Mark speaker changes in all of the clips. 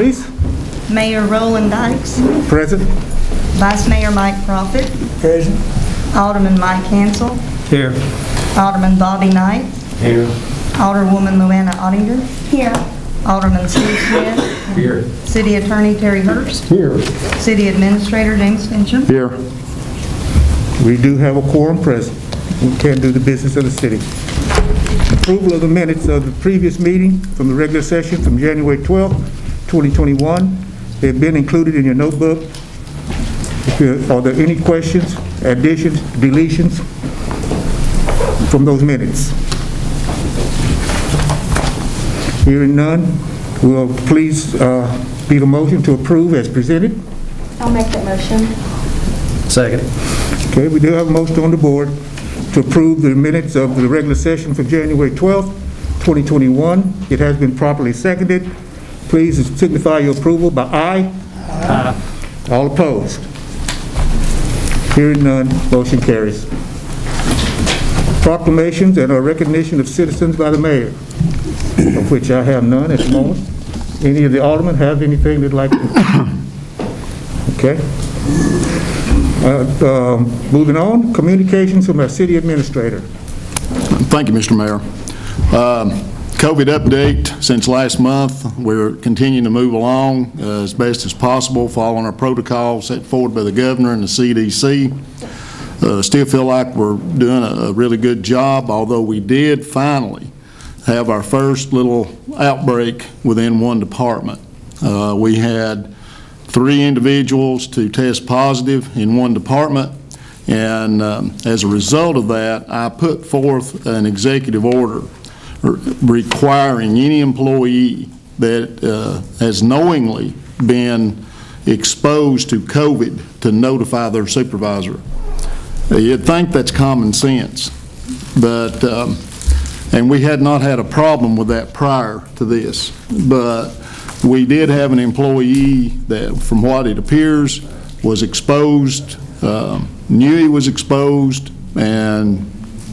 Speaker 1: Please,
Speaker 2: Mayor Roland Dykes,
Speaker 1: present.
Speaker 2: Vice Mayor Mike Profit,
Speaker 1: Present.
Speaker 2: Alderman Mike Hansel,
Speaker 1: Here.
Speaker 2: Alderman Bobby Knight,
Speaker 1: Here.
Speaker 2: Alderwoman Luana Ottinger. Here. Alderman Steve Smith,
Speaker 1: Here.
Speaker 2: City Attorney Terry Hurst,
Speaker 1: Here.
Speaker 2: City Administrator James Fincham.
Speaker 1: Here. We do have a quorum present. We can do the business of the city. Approval of the minutes of the previous meeting from the regular session from January 12th, 2021. They've been included in your notebook. If there- Are there any questions, additions, deletions from those minutes? Hearing none, we will please uh, be the motion to approve as presented?
Speaker 3: I'll make that motion.
Speaker 4: Second.
Speaker 1: Okay, we do have a motion on the board to approve the minutes of the regular session for January 12th, 2021. It has been properly seconded. Please signify your approval by aye. Aye. All opposed? Hearing none, motion carries. Proclamations and a recognition of citizens by the mayor, of which I have none at the moment. Any of the aldermen have anything they'd like to? Okay. Uh, um, Moving on, communications from our city administrator.
Speaker 5: Thank you, Mr. Mayor. Um, COVID update, since last month, we're continuing to move along uh, as best as possible, following our protocol set forward by the governor and the CDC. Uh, Still feel like we're doing a a really good job, although we did finally have our first little outbreak within one department. Uh, We had three individuals to test positive in one department, and um, as a result of that, I put forth an executive order requiring any employee that uh, has knowingly been exposed to COVID to notify their supervisor. You'd think that's common sense, but, um, and we had not had a problem with that prior to this, but we did have an employee that, from what it appears, was exposed, um, knew he was exposed, and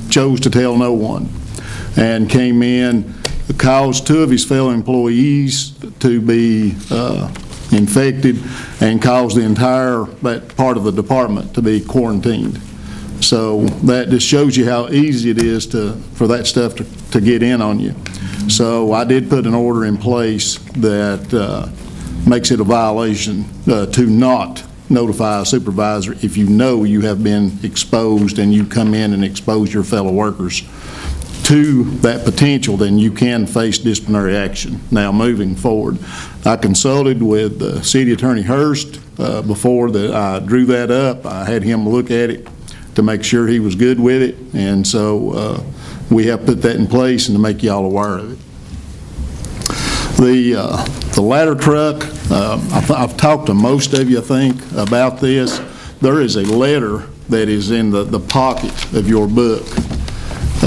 Speaker 5: chose to tell no one, and came in, caused two of his fellow employees to be uh, infected, and caused the entire, that part of the department to be quarantined. So that just shows you how easy it is to, for that stuff to, to get in on you. So I did put an order in place that uh, makes it a violation uh, to not notify a supervisor if you know you have been exposed and you come in and expose your fellow workers to that potential, then you can face disciplinary action. Now, moving forward, I consulted with uh, City Attorney Hurst uh, before that I drew that up. I had him look at it to make sure he was good with it, and so uh, we have put that in place and to make y'all aware of it. The, uh, the ladder truck, uh, I've, I've talked to most of you, I think, about this. There is a letter that is in the, the pocket of your book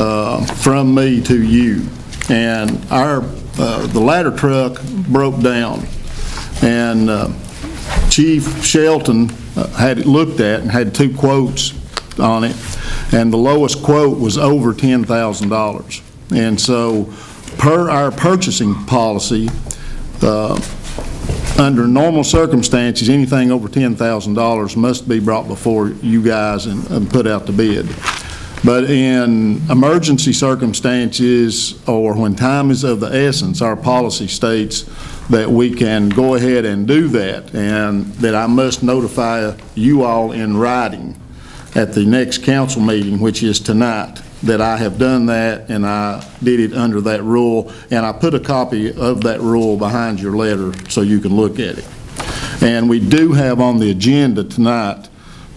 Speaker 5: uh, from me to you. And our, uh, the ladder truck broke down. And uh, Chief Shelton uh, had it looked at and had two quotes on it, and the lowest quote was over $10,000. And so, per our purchasing policy, uh, under normal circumstances, anything over $10,000 must be brought before you guys and and put out to bid. But in emergency circumstances, or when time is of the essence, our policy states that we can go ahead and do that, and that I must notify you all in writing at the next council meeting, which is tonight, that I have done that, and I did it under that rule, and I put a copy of that rule behind your letter so you can look at it. And we do have on the agenda tonight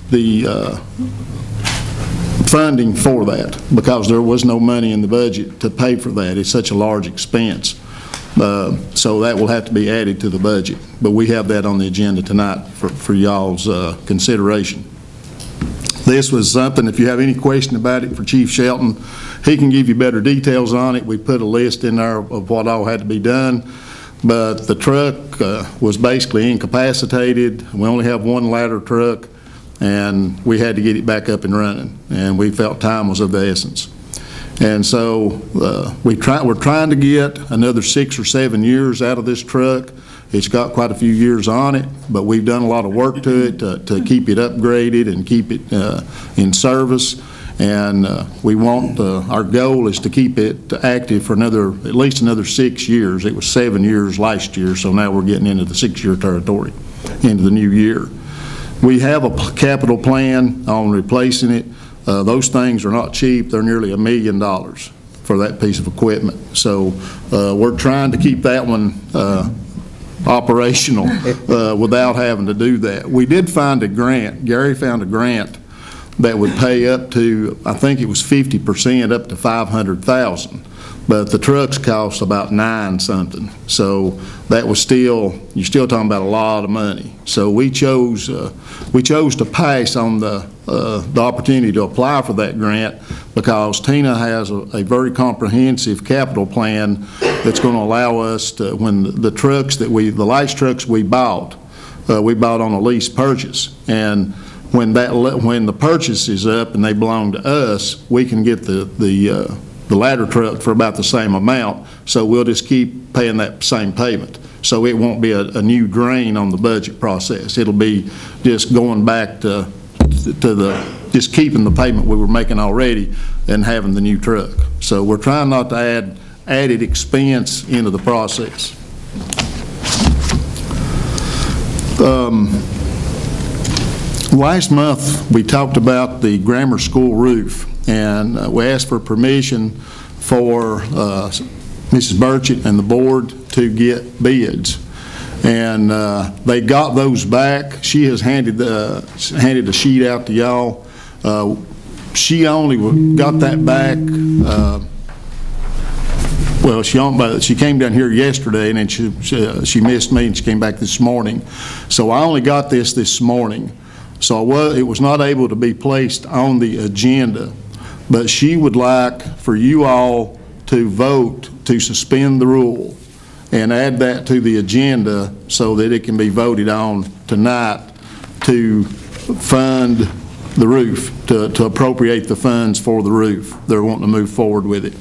Speaker 5: the uh, funding for that, because there was no money in the budget to pay for that. It's such a large expense. Uh, So that will have to be added to the budget. But we have that on the agenda tonight for for y'all's uh, consideration. This was something, if you have any question about it for Chief Shelton, he can give you better details on it. We put a list in there of what all had to be done. But the truck uh, was basically incapacitated. We only have one ladder truck, and we had to get it back up and running. And we felt time was of the essence. And so uh, we try, we're trying to get another six or seven years out of this truck. It's got quite a few years on it, but we've done a lot of work to it to, to keep it upgraded and keep it uh, in service. And uh, we want, uh, our goal is to keep it active for another, at least another six years. It was seven years last year, so now we're getting into the six-year territory, into the new year. We have a capital plan on replacing it. Uh, Those things are not cheap. They're nearly a million dollars for that piece of equipment. So uh, we're trying to keep that one uh, operational uh, without having to do that. We did find a grant, Gary found a grant that would pay up to, I think it was 50% up to 500,000. But the trucks cost about nine something. So that was still, you're still talking about a lot of money. So we chose, uh, we chose to pass on the, uh, the opportunity to apply for that grant because Tina has a, a very comprehensive capital plan that's going to allow us to, when the trucks that we, the lights trucks we bought, uh, we bought on a lease purchase. And when that, when the purchase is up and they belong to us, we can get the, the, uh, the ladder truck for about the same amount, so we'll just keep paying that same payment. So it won't be a, a new drain on the budget process. It'll be just going back to, to the, just keeping the payment we were making already and having the new truck. So we're trying not to add added expense into the process. Um, last month, we talked about the grammar school roof, and uh, we asked for permission for uh, Mrs. Burchett and the board to get bids. And uh, they got those back. She has handed, the handed a sheet out to y'all. Uh, She only got that back uh, well, she, she came down here yesterday, and then she, she uh, she missed me, and she came back this morning. So I only got this this morning. So I wa- it was not able to be placed on the agenda. But she would like for you all to vote to suspend the rule and add that to the agenda so that it can be voted on tonight to fund the roof, to to appropriate the funds for the roof. They're wanting to move forward with it.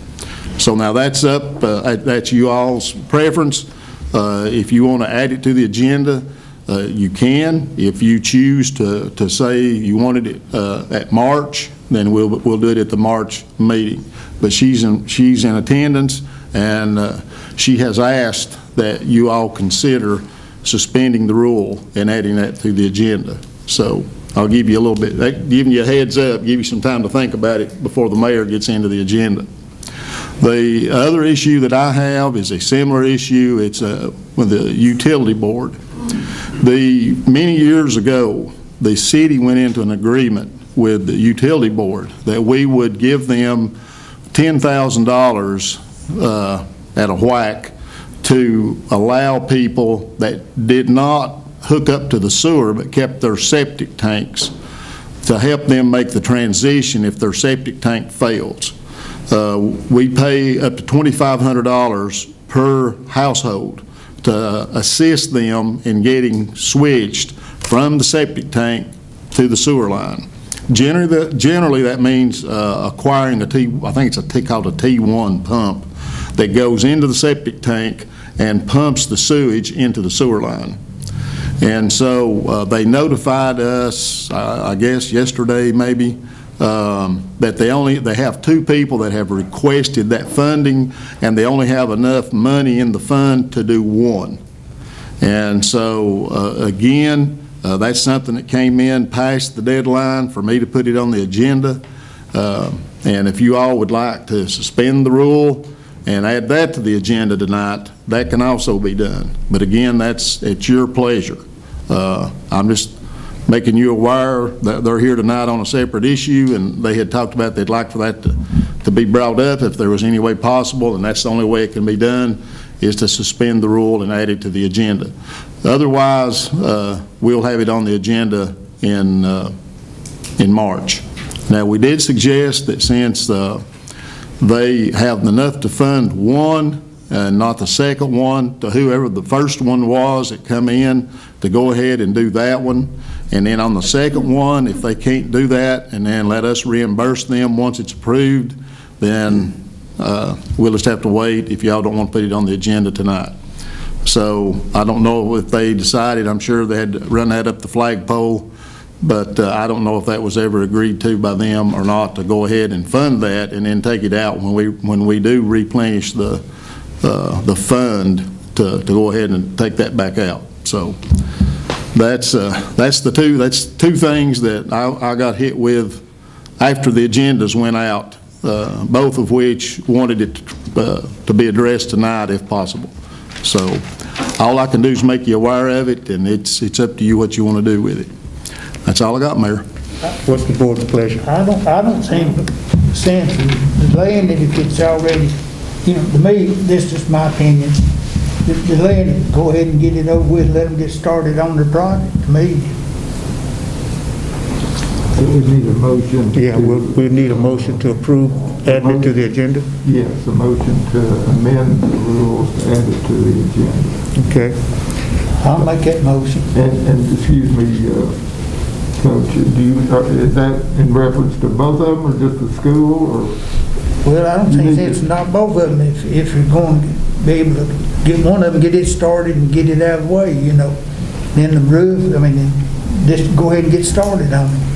Speaker 5: So now that's up, uh, that's you all's preference. Uh, If you want to add it to the agenda, uh, you can. If you choose to, to say you wanted it uh, at March, then we'll, we'll do it at the March meeting. But she's in, she's in attendance, and uh, she has asked that you all consider suspending the rule and adding that to the agenda. So I'll give you a little bit, giving you a heads up, give you some time to think about it before the mayor gets into the agenda. The other issue that I have is a similar issue. It's uh, with the utility board. The, many years ago, the city went into an agreement with the utility board that we would give them $10,000 uh, at a whack to allow people that did not hook up to the sewer but kept their septic tanks to help them make the transition if their septic tank fails. Uh, We pay up to $2,500 per household to assist them in getting switched from the septic tank to the sewer line. Generally, that- generally, that means uh, acquiring a T, I think it's a T, called a T1 pump that goes into the septic tank and pumps the sewage into the sewer line. And so uh, they notified us, uh, I guess yesterday maybe, um, that they only, they have two people that have requested that funding, and they only have enough money in the fund to do one. And so, uh, again, uh, that's something that came in past the deadline for me to put it on the agenda. Uh, And if you all would like to suspend the rule and add that to the agenda tonight, that can also be done. But again, that's at your pleasure. Uh, I'm just making you aware that they're here tonight on a separate issue, and they had talked about they'd like for that to, to be brought up if there was any way possible, and that's the only way it can be done, is to suspend the rule and add it to the agenda. Otherwise, uh, we'll have it on the agenda in, uh, in March. Now, we did suggest that since uh, they have enough to fund one and not the second one, to whoever the first one was that come in, to go ahead and do that one. And then on the second one, if they can't do that, and then let us reimburse them once it's approved, then uh, we'll just have to wait if y'all don't want to put it on the agenda tonight. So I don't know if they decided, I'm sure they had to run that up the flagpole, but uh, I don't know if that was ever agreed to by them or not, to go ahead and fund that and then take it out when we, when we do replenish the, uh, the fund to, to go ahead and take that back out. So that's, uh, that's the two, that's two things that I, I got hit with after the agendas went out, uh, both of which wanted it uh, to be addressed tonight if possible. So all I can do is make you aware of it, and it's, it's up to you what you want to do with it. That's all I got, Mayor.
Speaker 1: What's the board's pleasure?
Speaker 4: I don't, I don't see sense in delaying it if it's already, you know, to me, this is my opinion. De- Delaying it, go ahead and get it over with, let them get started on their project, to me.
Speaker 6: So we need a motion.
Speaker 1: Yeah,
Speaker 6: to-
Speaker 1: we'll, we need a motion to approve adding it to the agenda.
Speaker 6: Yes, a motion to amend the rules, to add it to the agenda.
Speaker 1: Okay.
Speaker 4: I'll make that motion.
Speaker 6: And, and excuse me, uh, Coach, do you, uh, is that in reference to both of them, or just the school, or?
Speaker 4: Well, I don't think it's not both of them, if, if you're going to be able to get one of them, get it started and get it out of the way, you know. Then the roof, I mean, just go ahead and get started on it.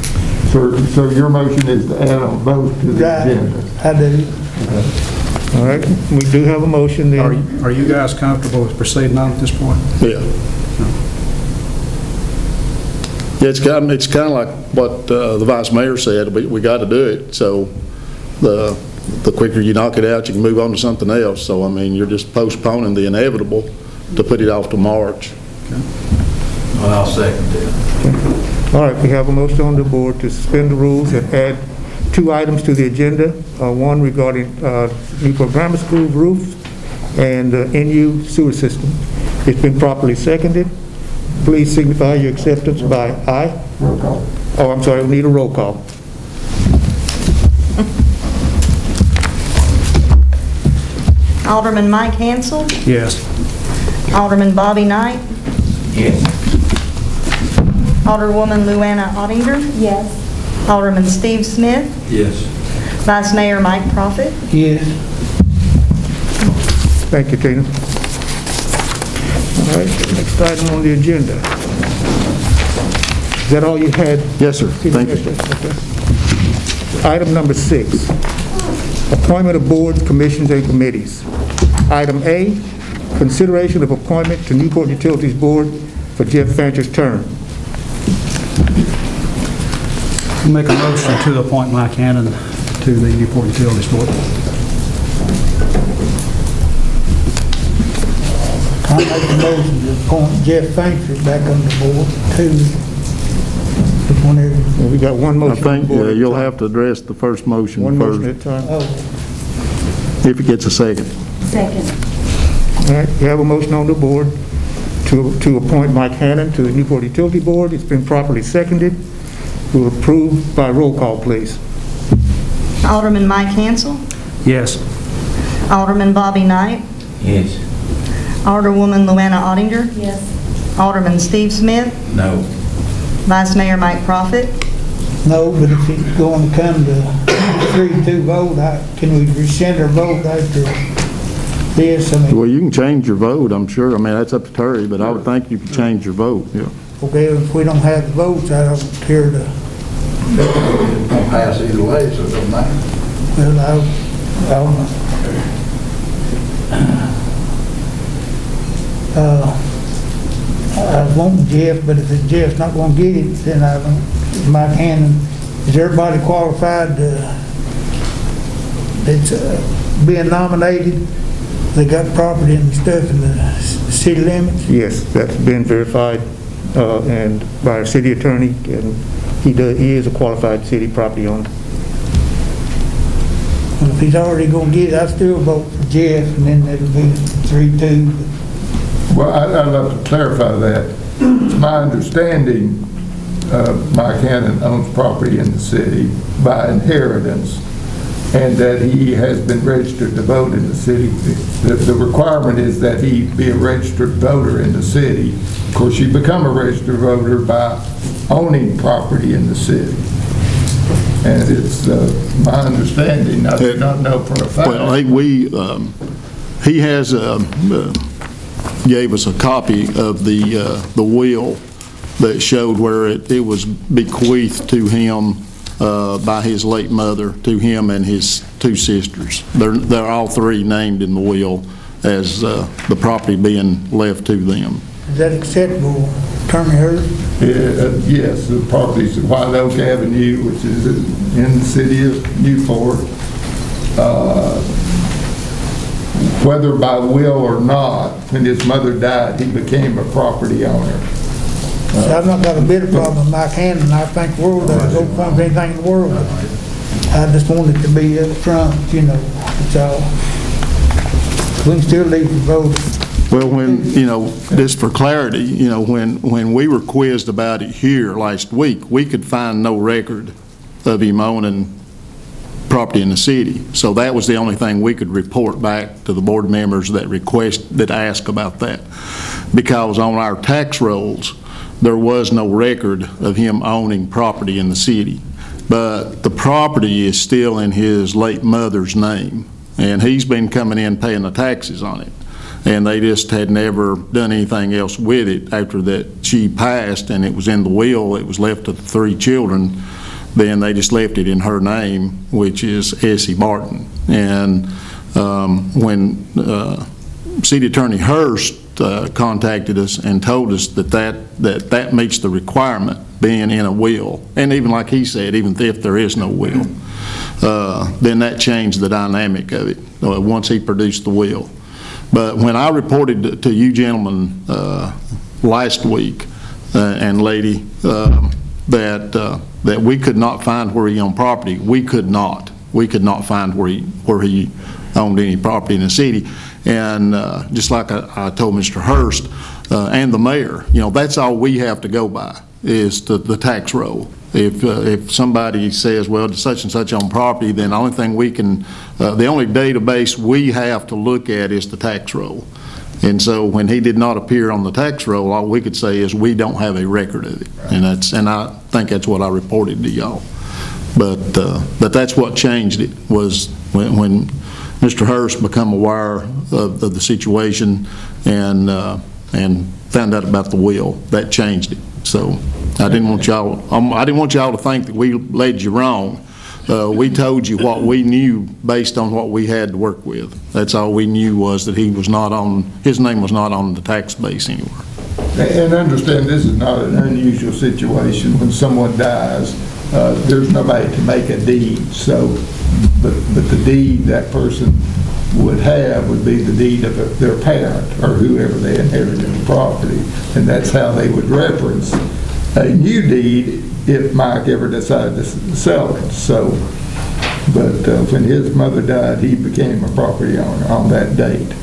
Speaker 6: So, so your motion is to add on both to the
Speaker 4: Right,
Speaker 6: agenda?
Speaker 4: I do.
Speaker 1: All right, we do have a motion
Speaker 7: Are
Speaker 1: then.
Speaker 7: you- are you guys comfortable with proceeding on at this point?
Speaker 5: Yeah. Yeah, it's kind, it's kind of like what uh, the vice mayor said, we, we got to do it, so the, the quicker you knock it out, you can move on to something else. So, I mean, you're just postponing the inevitable to put it off to March.
Speaker 8: Well, I'll second that.
Speaker 1: All right, we have a motion on the board to suspend the rules and add two items to the agenda. Uh, One regarding uh, Newport Grammar School roof and uh, NU sewer system. It's been properly seconded. Please signify your acceptance by aye.
Speaker 6: Roll call.
Speaker 1: Oh, I'm sorry, we need a roll call.
Speaker 2: Alderman Mike Hansel,
Speaker 7: Yes.
Speaker 2: Alderman Bobby Knight,
Speaker 8: Yes.
Speaker 2: Alderwoman Luana Ottinger,
Speaker 3: Yes.
Speaker 2: Alderman Steve Smith,
Speaker 8: Yes.
Speaker 2: Vice Mayor Mike Profit.
Speaker 4: Yes.
Speaker 1: Thank you, Tina. All right, next item on the agenda. Is that all you had?
Speaker 5: Yes, sir. Thank you.
Speaker 1: Okay. Item number six, appointment of boards, commissions, and committees. Item A, consideration of appointment to Newport Utilities Board for Jeff Fancher's term.
Speaker 7: Make a motion to appoint Mike Hannon to the Newport Utilities Board.
Speaker 4: I make a motion to appoint Jeff Fancher back on the board, too. Whenever,
Speaker 1: And We got one
Speaker 5: I
Speaker 1: motion. on the
Speaker 5: think uh,
Speaker 1: board.
Speaker 5: you'll have to address the first motion
Speaker 1: One motion at
Speaker 5: first,
Speaker 1: a time.
Speaker 4: oh,
Speaker 5: if it gets a second.
Speaker 3: Second.
Speaker 1: All right, we have a motion on the board to, to appoint Mike Hannon to the Newport Utility Board. It's been properly seconded. We'll approve by roll call, please.
Speaker 2: Alderman Mike Hansel,
Speaker 7: Yes.
Speaker 2: Alderman Bobby Knight,
Speaker 8: Yes.
Speaker 2: Alderwoman Luana Ottinger,
Speaker 3: Yes.
Speaker 2: Alderman Steve Smith,
Speaker 8: No.
Speaker 2: Vice Mayor Mike Profit.
Speaker 4: no, but if it's going to come to three-two vote, I- can we rescind our vote after this? I mean,
Speaker 5: Well, you can change your vote, I'm sure. I mean, that's up to Terry, but I would think you could change your vote, yeah.
Speaker 4: okay, if we don't have the votes, I don't care to,
Speaker 8: It won't pass either way, so it doesn't matter.
Speaker 4: well, I'll, I'll, uh, I want Jeff, but if Jeff's not gonna get it, then I don't, Mike Hannon, is everybody qualified, uh, that's, uh, being nominated? They got property and stuff in the c- city limits?
Speaker 1: Yes, that's been verified, uh, and by our city attorney, and he does, he is a qualified city property owner.
Speaker 4: Well, if he's already gonna get it, I still vote for Jeff, and then it'll be three-two.
Speaker 6: Well, I- I'd like to clarify that. It's my understanding, uh, Mike Hannon owns property in the city by inheritance, and that he has been registered to vote in the city. The the requirement is that he be a registered voter in the city. Of course, you become a registered voter by owning property in the city. And it's uh, my understanding, I do not know for a fact.
Speaker 5: Well, hey, we, um, he has, um, uh, gave us a copy of the, uh, the will that showed where it, it was bequeathed to him uh, by his late mother, to him and his two sisters. They're, they're all three named in the will as uh, the property being left to them.
Speaker 4: Is that acceptable, Hurst?
Speaker 6: Uh, Yes, the property's at White Oak Avenue, which is in the city of Newport. Uh, Whether by will or not, when his mother died, he became a property owner.
Speaker 4: See, I've not got a bit of problem with Mike Hannon, I think the world does, go fund anything in the world. I just want it to be up front, you know, that's all. We can still leave the vote.
Speaker 5: Well, when, you know, just for clarity, you know, when, when we were quizzed about it here last week, we could find no record of him owning property in the city. So that was the only thing we could report back to the board members that request, that ask about that. Because on our tax rolls, there was no record of him owning property in the city. But the property is still in his late mother's name, and he's been coming in paying the taxes on it. And they just had never done anything else with it after that she passed and it was in the will, it was left to the three children, then they just left it in her name, which is Essie Barton. And um, when uh, City Attorney Hurst uh, contacted us and told us that that, that that meets the requirement, being in a will, and even like he said, even if there is no will, uh, then that changed the dynamic of it, uh, once he produced the will. But when I reported to- you gentlemen uh, last week, uh, and lady, um, that, uh, that we could not find where he owned property, we could not. We could not find where he, where he owned any property in the city. And uh, just like I I told Mr. Hurst uh, and the mayor, you know, that's all we have to go by, is the, the tax roll. If, uh, if somebody says, well, it's such and such on property, then the only thing we can, uh, the only database we have to look at is the tax roll. And so when he did not appear on the tax roll, all we could say is, we don't have a record of it. And that's, and I think that's what I reported to y'all. But, uh, but that's what changed it, was when, when Mr. Hurst become aware of, of the situation and, uh, and found out about the will, that changed it. So I didn't want y'all, um, I didn't want y'all to think that we led you wrong. Uh, we told you what we knew based on what we had to work with. That's all we knew was that he was not on, his name was not on the tax base anywhere.
Speaker 6: And understand, this is not an unusual situation. When someone dies, uh, there's nobody to make a deed, so, but, but the deed that person would have would be the deed of their parent or whoever they inherited the property, and that's how they would reference a new deed if Mike ever decided to sell it, so, but uh, when his mother died, he became a property owner on that date.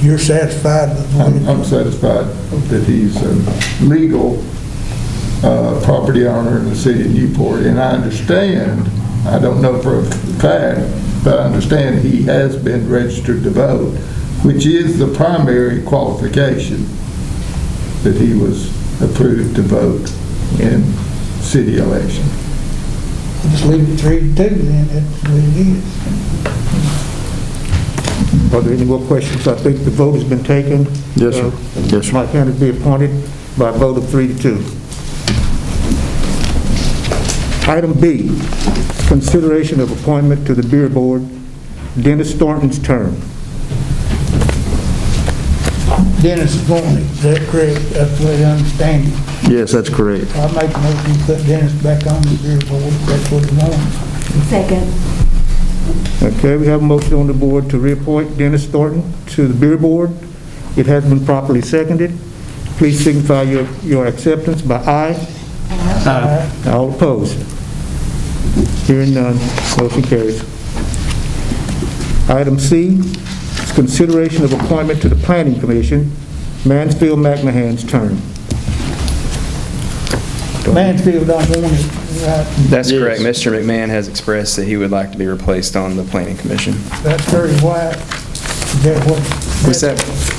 Speaker 4: You're satisfied
Speaker 6: I'm I'm satisfied that he's a legal uh, property owner in the city of Newport, and I understand, I don't know for a fact, but I understand he has been registered to vote, which is the primary qualification, that he was approved to vote in city election.
Speaker 4: Just leave it three to two then, that's what it is.
Speaker 1: Are there any more questions? I think the vote has been taken.
Speaker 5: Yes, sir.
Speaker 1: Uh,
Speaker 5: Yes, sir.
Speaker 1: Mike Hannon be appointed by a vote of three to two. Item B, consideration of appointment to the Beer Board, Dennis Thornton's term.
Speaker 4: Dennis is going, is that correct? That's the way I understand it.
Speaker 5: Yes, that's correct.
Speaker 4: I make a motion to put Dennis back on the beer board, that's what he wants.
Speaker 3: Second.
Speaker 1: Okay, we have a motion on the board to reappoint Dennis Thornton to the Beer Board. It has been properly seconded. Please signify your, your acceptance by aye. Aye. All opposed? Hearing none, motion carries. Item C is consideration of appointment to the Planning Commission, Mansfield McMahon's term.
Speaker 4: Mansfield don't want it, right?
Speaker 9: That's
Speaker 5: Yes.
Speaker 9: correct. Mr. McMahon has expressed that he would like to be replaced on the planning commission.
Speaker 4: That's Terry White. Is that what?
Speaker 9: What's that?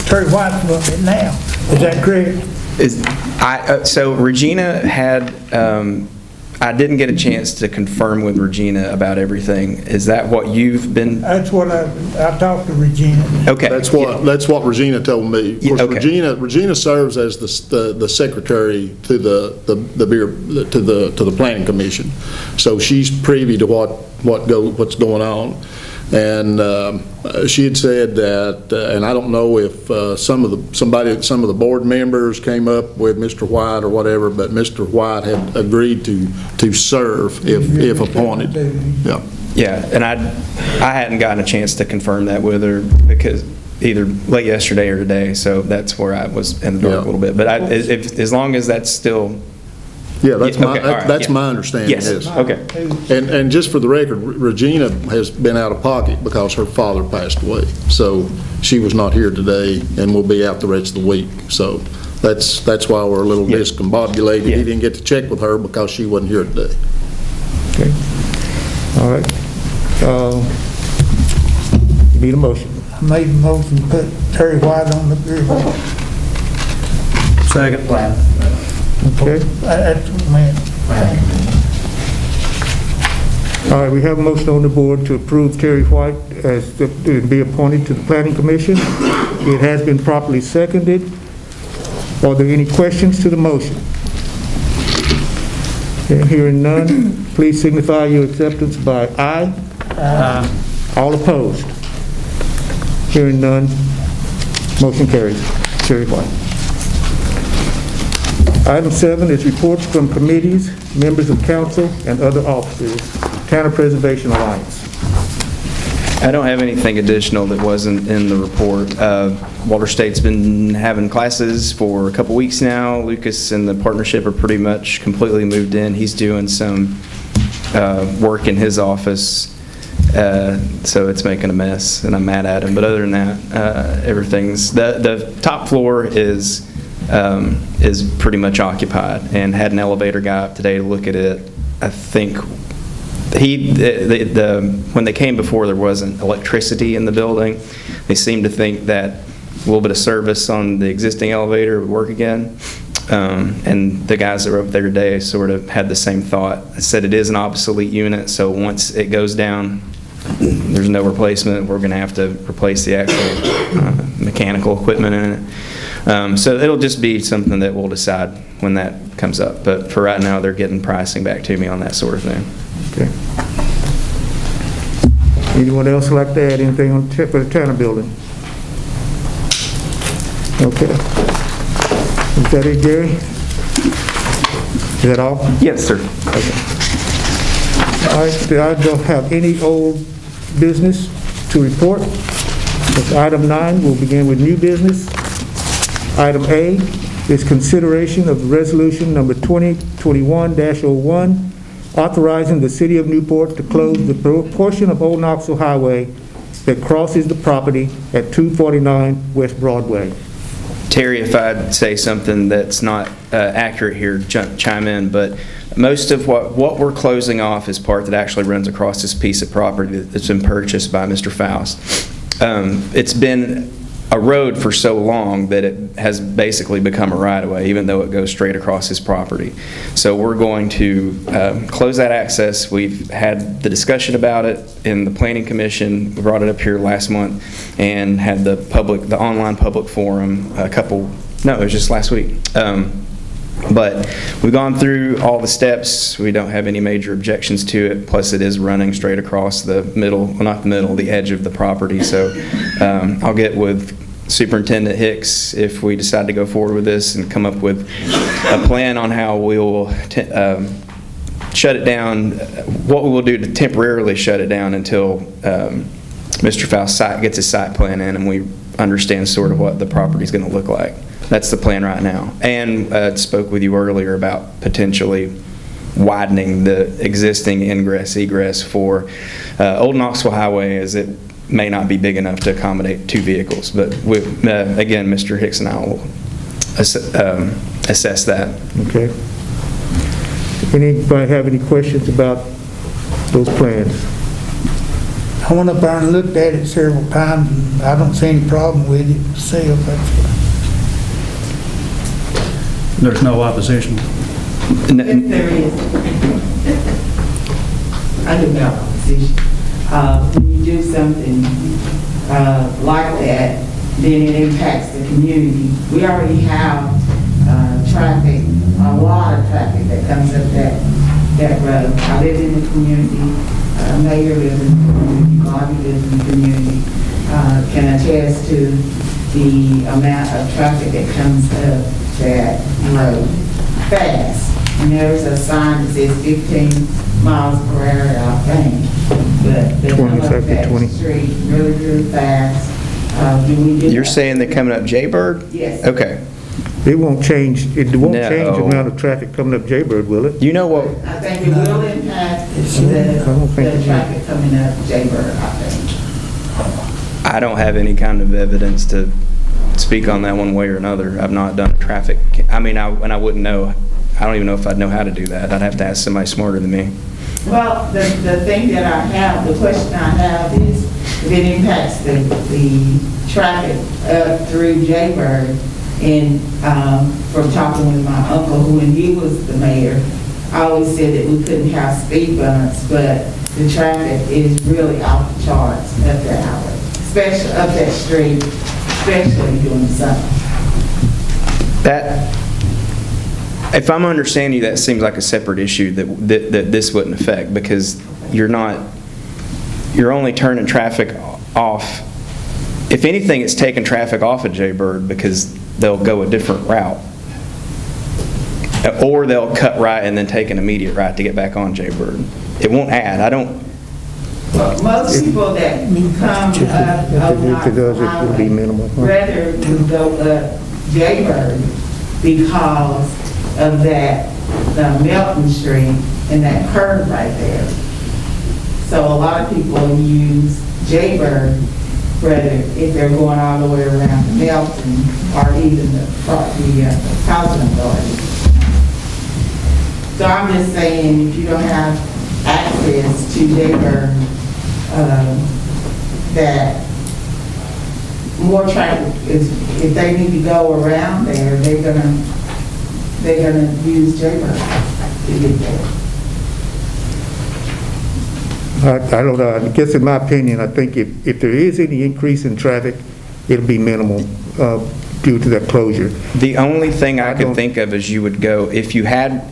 Speaker 4: Terry White's wanting it now. Is that correct?
Speaker 9: Is, I, uh, so Regina had, um, I didn't get a chance to confirm with Regina about everything. Is that what you've been,
Speaker 4: That's what I, I talked to Regina.
Speaker 9: okay.
Speaker 5: That's what, that's what Regina told me. Of
Speaker 9: Yeah, okay.
Speaker 5: Regina, Regina serves as the, the the secretary to the, the the beer, to the, to the planning commission. So she's privy to what, what go, what's going on. And um, she had said that, uh, and I don't know if uh, some of the, somebody, some of the board members came up with Mr. White or whatever, but Mr. White had agreed to, to serve if, if appointed. Yeah.
Speaker 9: Yeah, and I, I hadn't gotten a chance to confirm that with her because either late yesterday or today, so that's where I was in the dark a little bit. But I, if, as long as that's still,
Speaker 5: Yeah, that's
Speaker 9: Yeah,
Speaker 5: my,
Speaker 9: okay, all right,
Speaker 5: that's
Speaker 9: yeah.
Speaker 5: my understanding,
Speaker 9: Yes,
Speaker 5: yes.
Speaker 9: okay.
Speaker 5: And, and just for the record, Regina has been out of pocket because her father passed away. So she was not here today and will be out the rest of the week. So that's, that's why we're a little
Speaker 9: Yeah.
Speaker 5: discombobulated. He
Speaker 9: Yeah.
Speaker 5: didn't get to check with her because she wasn't here today.
Speaker 1: Okay. All right. Uh, Need a motion.
Speaker 4: I made a motion to put Terry White on the beer board.
Speaker 7: Second.
Speaker 1: Okay. All right, we have a motion on the board to approve Terry White as, the- to be appointed to the Planning Commission. It has been properly seconded. Are there any questions to the motion? Okay, Hearing none, please signify your acceptance by aye. Aye. All opposed? Hearing none, motion carries. Terry White. Item seven is reports from committees, members of council, and other officers. Tanner Preservation Alliance.
Speaker 9: I don't have anything additional that wasn't in the report. Uh, Walters State's been having classes for a couple weeks now. Lucas and the partnership are pretty much completely moved in. He's doing some uh, work in his office, uh, so it's making a mess, and I'm mad at him. But other than that, uh, everyth's, the, the top floor is, um, is pretty much occupied, and had an elevator guy up today to look at it. I think he, the, the, when they came before, there wasn't electricity in the building. They seemed to think that a little bit of service on the existing elevator would work again. Um, and the guys that were up there today sort of had the same thought. I said it is an obsolete unit, so once it goes down, there's no replacement. We're going to have to replace the actual uh, mechanical equipment in it. Um, so it'll just be something that we'll decide when that comes up. But for right now, they're getting pricing back to me on that sort of thing.
Speaker 1: Okay. Anyone else like to add anything on, ta- for the Tanner Building? Okay. Is that it, Gary? Is that all?
Speaker 9: Yes, sir.
Speaker 1: All right, I don't have any old business to report. That's item nine, we'll begin with new business. Item A is consideration of resolution number 2021-01, authorizing the city of Newport to close the portion of Old Knoxville Highway that crosses the property at 249 West Broadway.
Speaker 9: Terry, if I'd say something that's not uh, accurate here, chime in, but most of what, what we're closing off is part that actually runs across this piece of property that's been purchased by Mr. Faust. Um, It's been a road for so long that it has basically become a right-of-way, even though it goes straight across his property. So we're going to um, close that access. We've had the discussion about it in the Planning Commission, We brought it up here last month, and had the public, the online public forum a couple, no, it was just last week. Um, But we've gone through all the steps. We don't have any major objections to it. Plus, it is running straight across the middle, well, not the middle, the edge of the property. So um, I'll get with Superintendent Hicks if we decide to go forward with this and come up with a plan on how we will um, shut it down, what we will do to temporarily shut it down until um, Mr. Faust's site gets his site plan in and we understand sort of what the property is going to look like. That's the plan right now. And uh, spoke with you earlier about potentially widening the existing ingress egress for uh, Old Knoxville Highway as it may not be big enough to accommodate two vehicles. But we, uh, again, Mr. Hicks and I will ass- um, assess that.
Speaker 1: Okay? Anybody have any questions about those plans?
Speaker 4: I went up there and looked at it several times, and I don't see any problem with it myself. That's-
Speaker 7: There's no opposition.
Speaker 9: N-
Speaker 10: Yes, there is. I do have opposition. Uh, when you do something, uh, like that, then it impacts the community. We already have, uh, traffic, a lot of traffic that comes up that, that road. I live in the community, uh, Mayor lives in the community, Bobby lives in the community, uh, can attest to the amount of traffic that comes up that road fast. And there's a sign that says 15 miles per hour, I think, but they come
Speaker 1: 20,
Speaker 10: up
Speaker 1: exactly, 20.
Speaker 10: street really, really fast. Uh, Do we do?
Speaker 9: You're
Speaker 10: that?
Speaker 9: saying they're coming up Jaybird?
Speaker 10: Yes.
Speaker 9: Okay.
Speaker 1: It won't change, it won't
Speaker 9: No.
Speaker 1: change the amount of traffic coming up Jaybird, will it?
Speaker 9: You know what,
Speaker 10: I think it will impact the,
Speaker 1: I don't think
Speaker 10: the
Speaker 1: will.
Speaker 10: traffic coming up Jaybird, I think.
Speaker 9: I don't have any kind of evidence to speak on that one way or another. I've not done traffic, I mean, I, and I wouldn't know, I don't even know if I'd know how to do that. I'd have to ask somebody smarter than me.
Speaker 10: Well, the, the thing that I have, the question I have is, if it impacts the, the traffic up through Jaybird, and, um, from talking with my uncle, who, when he was the mayor, I always said that we couldn't have speed bumps, but the traffic is really off the charts at that hour, especially up that street, especially during the summer.
Speaker 9: That, if I'm understanding you, that seems like a separate issue that, that, that this wouldn't affect, because you're not, you're only turning traffic off. If anything, it's taking traffic off of Jaybird because they'll go a different route. Or they'll cut right and then take an immediate right to get back on Jaybird. It won't add, I don't,
Speaker 10: Well, most people that come up
Speaker 1: If it does, it will be minimal.
Speaker 10: Rather to go up Jaybird because of that, the Melton Street and that curve right there. So a lot of people use Jaybird, whether if they're going all the way around to Melton or even the, the uh, housing authority. So I'm just saying, if you don't have access to Jaybird, um, that more traffic is, if they need to go around there, they're gonna, they're gonna use Jaybird to get there.
Speaker 1: I, I don't know, I guess in my opinion, I think if, if there is any increase in traffic, it'll be minimal, uh, due to that closure.
Speaker 9: The only thing I
Speaker 1: I
Speaker 9: could think of is you would go, if you had,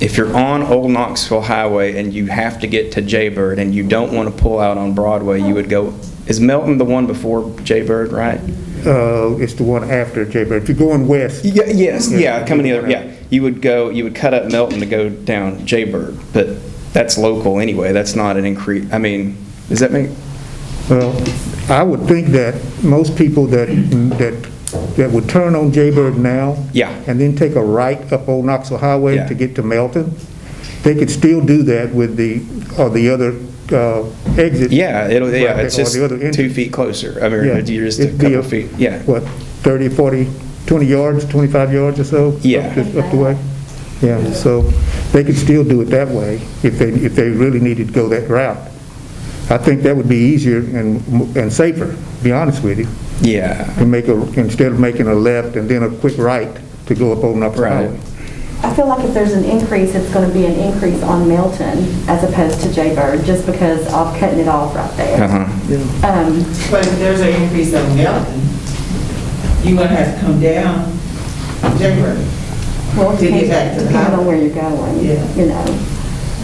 Speaker 9: if you're on Old Knoxville Highway and you have to get to Jaybird and you don't want to pull out on Broadway, you would go, is Melton the one before Jaybird, right?
Speaker 1: Uh, it's the one after Jaybird. If you're going west,
Speaker 9: Yeah, yes,
Speaker 1: Yeah.
Speaker 9: yeah, coming the other, yeah. You would go, you would cut up Melton to go down Jaybird, but that's local anyway, that's not an increase, I mean, does that make,
Speaker 1: well, I would think that most people that, that, that would turn on Jaybird now.
Speaker 9: Yeah.
Speaker 1: And then take a right up Old Knoxville Highway
Speaker 9: Yeah.
Speaker 1: to get to Melton, they could still do that with the, or the other, uh, exit.
Speaker 9: yeah, it'll, yeah, it's just two feet closer. I
Speaker 1: Yeah.
Speaker 9: mean, you're just a
Speaker 1: It'd be
Speaker 9: couple feet, yeah.
Speaker 1: What, 30, 40, 20 yards, 25 yards or so?
Speaker 9: Yeah.
Speaker 1: Up the- Up the way? Yeah, so they could still do it that way if they, if they really needed to go that route. I think that would be easier and, and safer, to be honest with you,
Speaker 9: Yeah,
Speaker 1: to make a, instead of making a left and then a quick right to go up Old Knoxville
Speaker 9: Right.
Speaker 1: Highway.
Speaker 3: I feel like if there's an increase, it's going to be an increase on Melton as opposed to Jaybird, just because of cutting it off right there.
Speaker 9: uh-huh.
Speaker 3: Um,
Speaker 10: But if there's an increase on Melton, you're gonna have to come down Jaybird.
Speaker 3: Well, it
Speaker 10: To get back to the
Speaker 3: depending on
Speaker 10: highway.
Speaker 3: where you're going,
Speaker 10: Yeah.
Speaker 3: you know.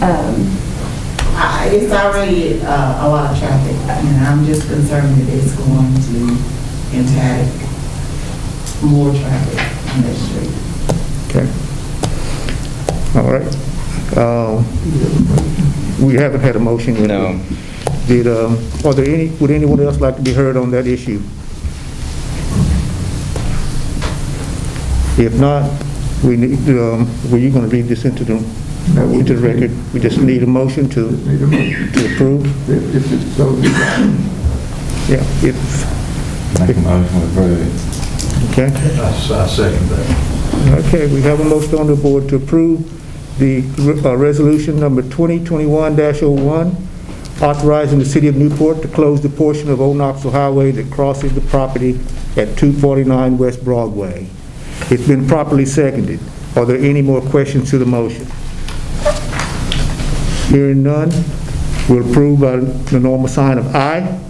Speaker 3: Um,
Speaker 10: I- It's already uh, a lot of traffic, and I'm just concerned that it's going to impact more traffic on that street.
Speaker 1: Okay. All right. Um, We haven't had a motion yet.
Speaker 9: No.
Speaker 1: Did, um, are there any, would anyone else like to be heard on that issue? If not, we need, um, were you going to read this into the, into the record? We just need a motion to,
Speaker 6: Need a motion.
Speaker 1: to approve?
Speaker 6: If if it's so designed.
Speaker 1: Yeah, if,
Speaker 8: Make a motion to approve.
Speaker 1: okay.
Speaker 8: I I second that.
Speaker 1: Okay, we have a motion on the board to approve the uh, resolution number 2021-01, authorizing the city of Newport to close the portion of Old Knoxville Highway that crosses the property at 249 West Broadway. It's been properly seconded. Are there any more questions to the motion? Hearing none, we'll approve by the normal sign of aye.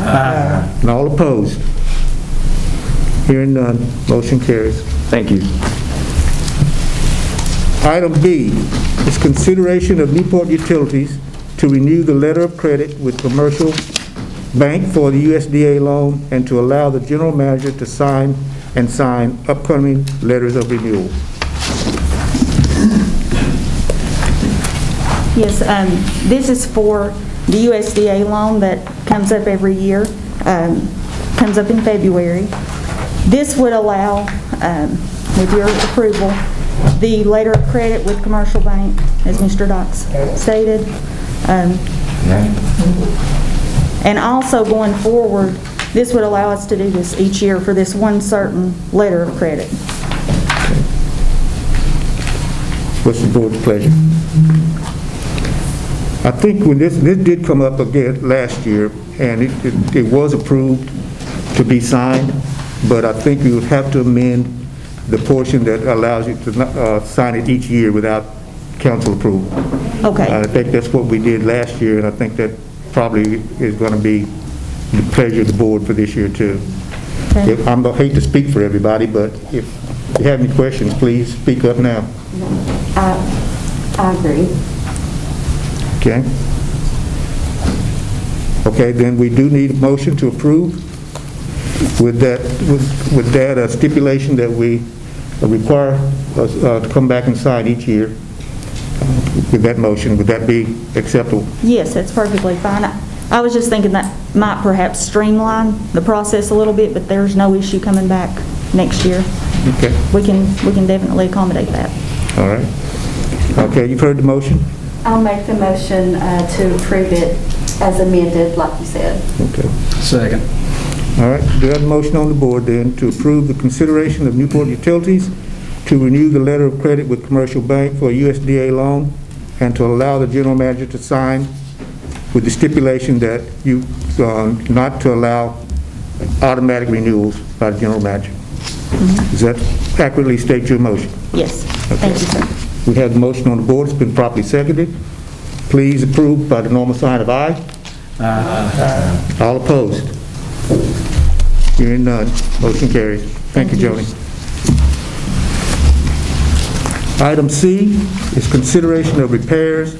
Speaker 1: Aye. And all opposed? Hearing none, motion carries.
Speaker 9: Thank you.
Speaker 1: Item B is consideration of Newport Utilities to renew the letter of credit with Commercial Bank for the USDA loan and to allow the general manager to sign and sign upcoming letters of renewal.
Speaker 2: Yes, um, this is for the USDA loan that comes up every year, um, comes up in February. This would allow, um, with your approval, the letter of credit with Commercial Bank, as Mr. Dox stated. Um, And also going forward, this would allow us to do this each year for this one certain letter of credit.
Speaker 1: What's the board's pleasure? I think when this, this did come up again last year, and it, it- it was approved to be signed, but I think you would have to amend the portion that allows you to not, uh, sign it each year without council approval.
Speaker 2: Okay.
Speaker 1: I think that's what we did last year, and I think that probably is going to be the pleasure of the board for this year, too.
Speaker 2: Okay.
Speaker 1: If- I'm- I hate to speak for everybody, but if you have any questions, please speak up now.
Speaker 3: I, I agree.
Speaker 1: Okay? Okay, then we do need a motion to approve with that, with with that uh, stipulation that we require us uh, to come back and sign each year. With that motion, would that be acceptable?
Speaker 2: Yes, that's perfectly fine. I- I was just thinking that might perhaps streamline the process a little bit, but there's no issue coming back next year.
Speaker 1: Okay,
Speaker 2: We can, we can definitely accommodate that.
Speaker 1: all right. Okay, you've heard the motion?
Speaker 3: I'll make the motion uh, to approve it as amended, like you said.
Speaker 1: Okay.
Speaker 7: Second.
Speaker 1: All right, do you have a motion on the board then to approve the consideration of Newport Utilities to renew the letter of credit with Commercial Bank for a USDA loan and to allow the general manager to sign with the stipulation that you, uh, not to allow automatic renewals by the general manager? Does that accurately state your motion?
Speaker 2: Yes, thank you, sir.
Speaker 1: We have the motion on the board, it's been properly seconded. Please approve by the normal sign of aye. Aye. All opposed? Hearing none, motion carries. Thank you, Joni. Item C is consideration of repairs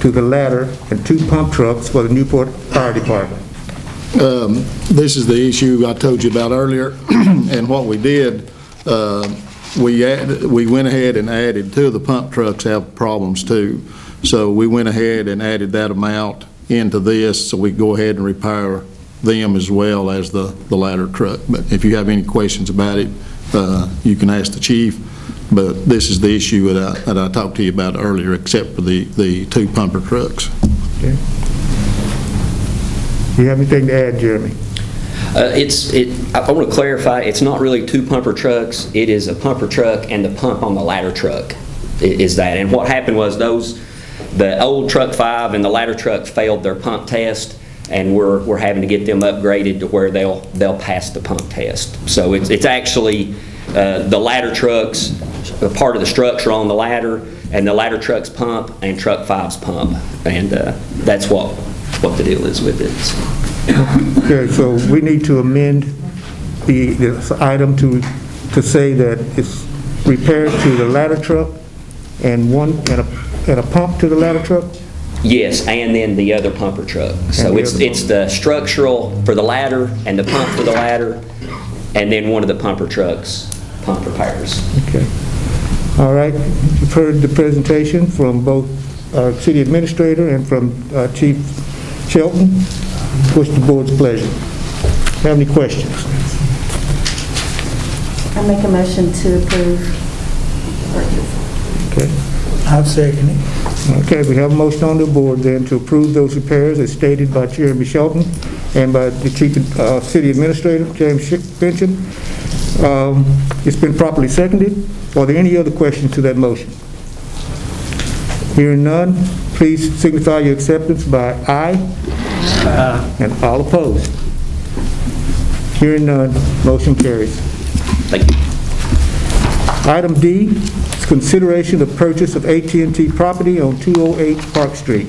Speaker 1: to the ladder and two pump trucks for the Newport Fire Department.
Speaker 5: Um, This is the issue I told you about earlier, and what we did, uh, we add- we went ahead and added, two of the pump trucks have problems too, so we went ahead and added that amount into this, so we go ahead and repair them as well as the the ladder truck. But if you have any questions about it, uh, you can ask the chief, but this is the issue that I that I talked to you about earlier, except for the the two pumper trucks.
Speaker 1: Okay. Do you have anything to add, Jeremy?
Speaker 11: Uh, It's, it, I want to clarify, it's not really two pumper trucks, it is a pumper truck and the pump on the ladder truck is that. And what happened was those, the old truck five and the ladder truck failed their pump test, and we're, we're having to get them upgraded to where they'll, they'll pass the pump test. So it's, it's actually, uh, the ladder trucks, a part of the structure on the ladder, and the ladder truck's pump and truck five's pump. And uh, that's what, what the deal is with it.
Speaker 1: Okay, so we need to amend the, this item to, to say that it's repairs to the ladder truck and one, and a, and a pump to the ladder truck?
Speaker 11: Yes, and then the other pumper truck. So it's, it's the structural for the ladder and the pump for the ladder, and then one of the pumper trucks, pump repairs.
Speaker 1: Okay. All right, you've heard the presentation from both our city administrator and from uh, Chief Shelton. What's the board's pleasure? Have any questions?
Speaker 3: I make a motion to approve.
Speaker 1: Okay.
Speaker 4: I'll second it.
Speaker 1: Okay, we have a motion on the board then to approve those repairs as stated by Jeremy Shelton and by the Chief, uh, City Administrator, James Schick- Fincham. Um, It's been properly seconded. Are there any other questions to that motion? Hearing none, please signify your acceptance by aye. And all opposed? Hearing none, motion carries.
Speaker 11: Thank you.
Speaker 1: Item D is consideration of purchase of AT&T property on 208 Park Street.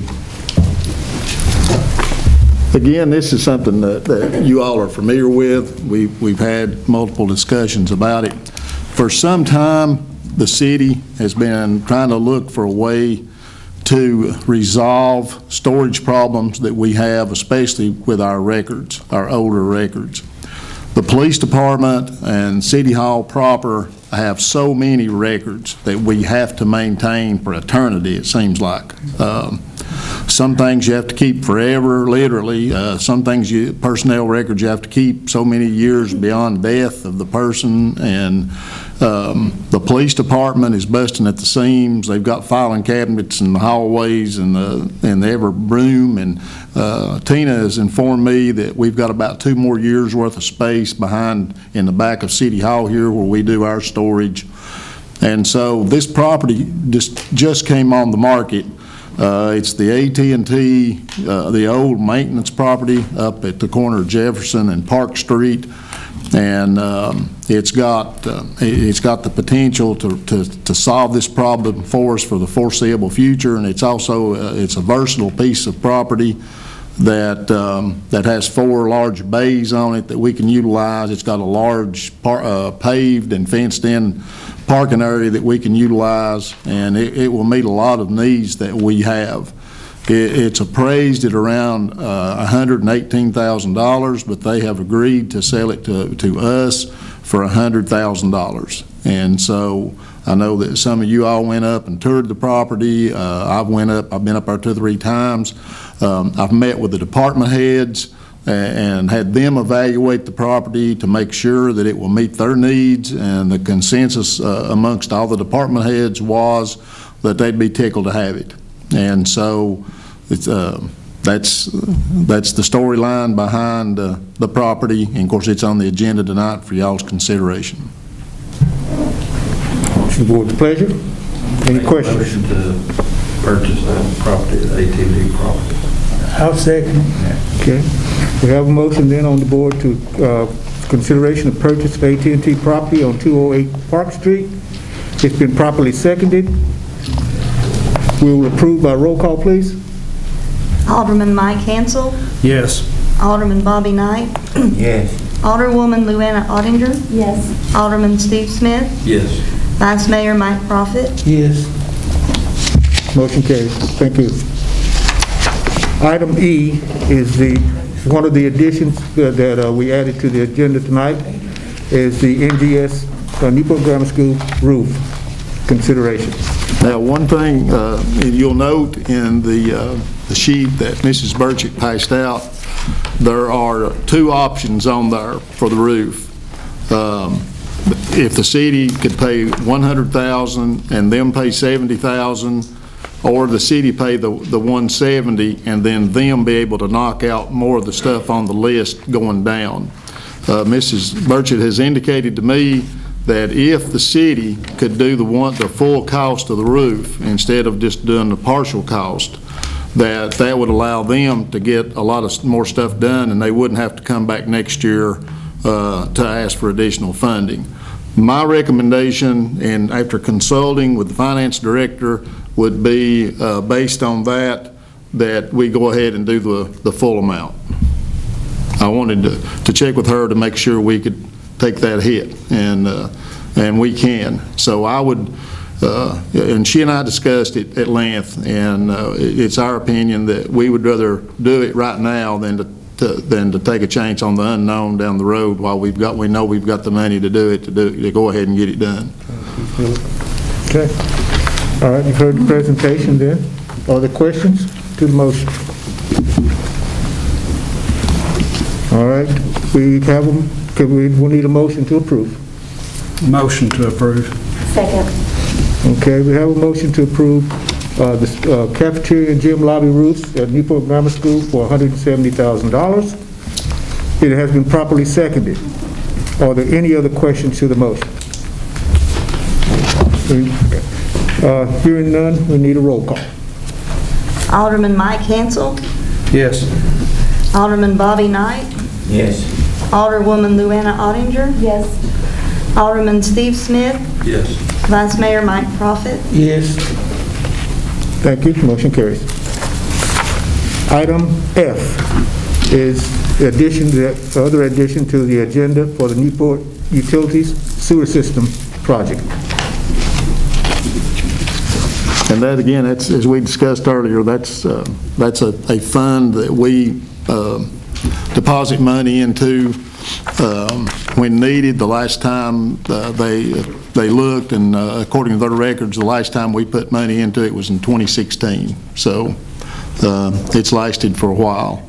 Speaker 5: Again, this is something that, that you all are familiar with. We, we've had multiple discussions about it. For some time, the city has been trying to look for a way to resolve storage problems that we have, especially with our records, our older records. The police department and City Hall proper have so many records that we have to maintain for eternity, it seems like. Um, Some things you have to keep forever, literally. Uh, Some things you, personnel records you have to keep so many years beyond death of the person. And um, the police department is busting at the seams. They've got filing cabinets in the hallways and the, in every room. And uh, Tina has informed me that we've got about two more years' worth of space behind, in the back of City Hall here where we do our storage. And so this property just, just came on the market. Uh, It's the AT&T, uh, the old maintenance property up at the corner of Jefferson and Park Street. And um, it's got, uh, it- it's got the potential to, to to solve this problem for us for the foreseeable future. And it's also, uh, it's a versatile piece of property that, um, that has four large bays on it that we can utilize. It's got a large par- uh, paved and fenced-in parking area that we can utilize, and it, it will meet a lot of needs that we have. It, it's appraised at around uh, $118,000, but they have agreed to sell it to, to us for $100,000. And so I know that some of you all went up and toured the property. Uh, I've went up, I've been up there two or three times. Um, I've met with the department heads and had them evaluate the property to make sure that it will meet their needs. And the consensus uh, amongst all the department heads was that they'd be tickled to have it. And so it's, uh, that's, that's the storyline behind uh, the property. And of course, it's on the agenda tonight for y'all's consideration.
Speaker 1: It's the board's pleasure. Any questions?
Speaker 8: Motion to purchase that property, the AT&T property.
Speaker 4: I'll second.
Speaker 1: Okay. We have a motion then on the board to, uh, consideration of purchase of AT&T property on 208 Park Street. It's been properly seconded. We will approve by roll call, please.
Speaker 2: Alderman Mike Hansel,
Speaker 7: Yes.
Speaker 2: Alderman Bobby Knight,
Speaker 4: Yes.
Speaker 2: Alderwoman Luana Ottinger,
Speaker 3: Yes.
Speaker 2: Alderman Steve Smith,
Speaker 8: Yes.
Speaker 2: Vice Mayor Mike Profit.
Speaker 4: Yes.
Speaker 1: Motion carries. Thank you. Item E is the, one of the additions that that, uh, we added to the agenda tonight is the NGS uh, Newport Grammar School roof consideration.
Speaker 5: Now, one thing uh, you'll note in the uh, the sheet that Mrs. Burchett passed out, there are two options on there for the roof. Um, If the city could pay 100,000 and them pay 70,000, or the city pay the the 170 and then them be able to knock out more of the stuff on the list going down. Uh, Mrs. Burchett has indicated to me that if the city could do the one, the full cost of the roof instead of just doing the partial cost, that that would allow them to get a lot of more stuff done and they wouldn't have to come back next year uh, to ask for additional funding. My recommendation, and after consulting with the finance director, would be, uh, based on that, that we go ahead and do the, the full amount. I wanted to, to check with her to make sure we could take that hit, and, uh, and we can. So I would, uh, and she and I discussed it at length, and uh, it's our opinion that we would rather do it right now than to, to- than to take a chance on the unknown down the road while we've got, we know we've got the money to do it, to do, to go ahead and get it done.
Speaker 1: Okay. All right, you've heard the presentation then. Are there questions to the motion? All right, we have them, could we, we need a motion to approve.
Speaker 7: Motion to approve.
Speaker 3: Second.
Speaker 1: Okay, we have a motion to approve uh, the uh, cafeteria and gym lobby roofs at Newport Grammar School for $170,000. It has been properly seconded. Are there any other questions to the motion? Uh, Hearing none, we need a roll call.
Speaker 2: Alderman Mike Hansel,
Speaker 7: Yes.
Speaker 2: Alderman Bobby Knight,
Speaker 4: Yes.
Speaker 2: Alderwoman Luana Ottinger,
Speaker 3: Yes.
Speaker 2: Alderman Steve Smith,
Speaker 8: Yes.
Speaker 12: Vice Mayor Mike Profit.
Speaker 4: Yes.
Speaker 1: Thank you, motion carries. Item F is addition, the other addition to the agenda for the Newport Utilities Sewer System Project.
Speaker 5: And that, again, that's, as we discussed earlier, that's, uh, that's a, a fund that we uh, deposit money into um, when needed. The last time uh, they, they looked, and uh, according to their records, the last time we put money into it was in 2016. So uh, it's lasted for a while.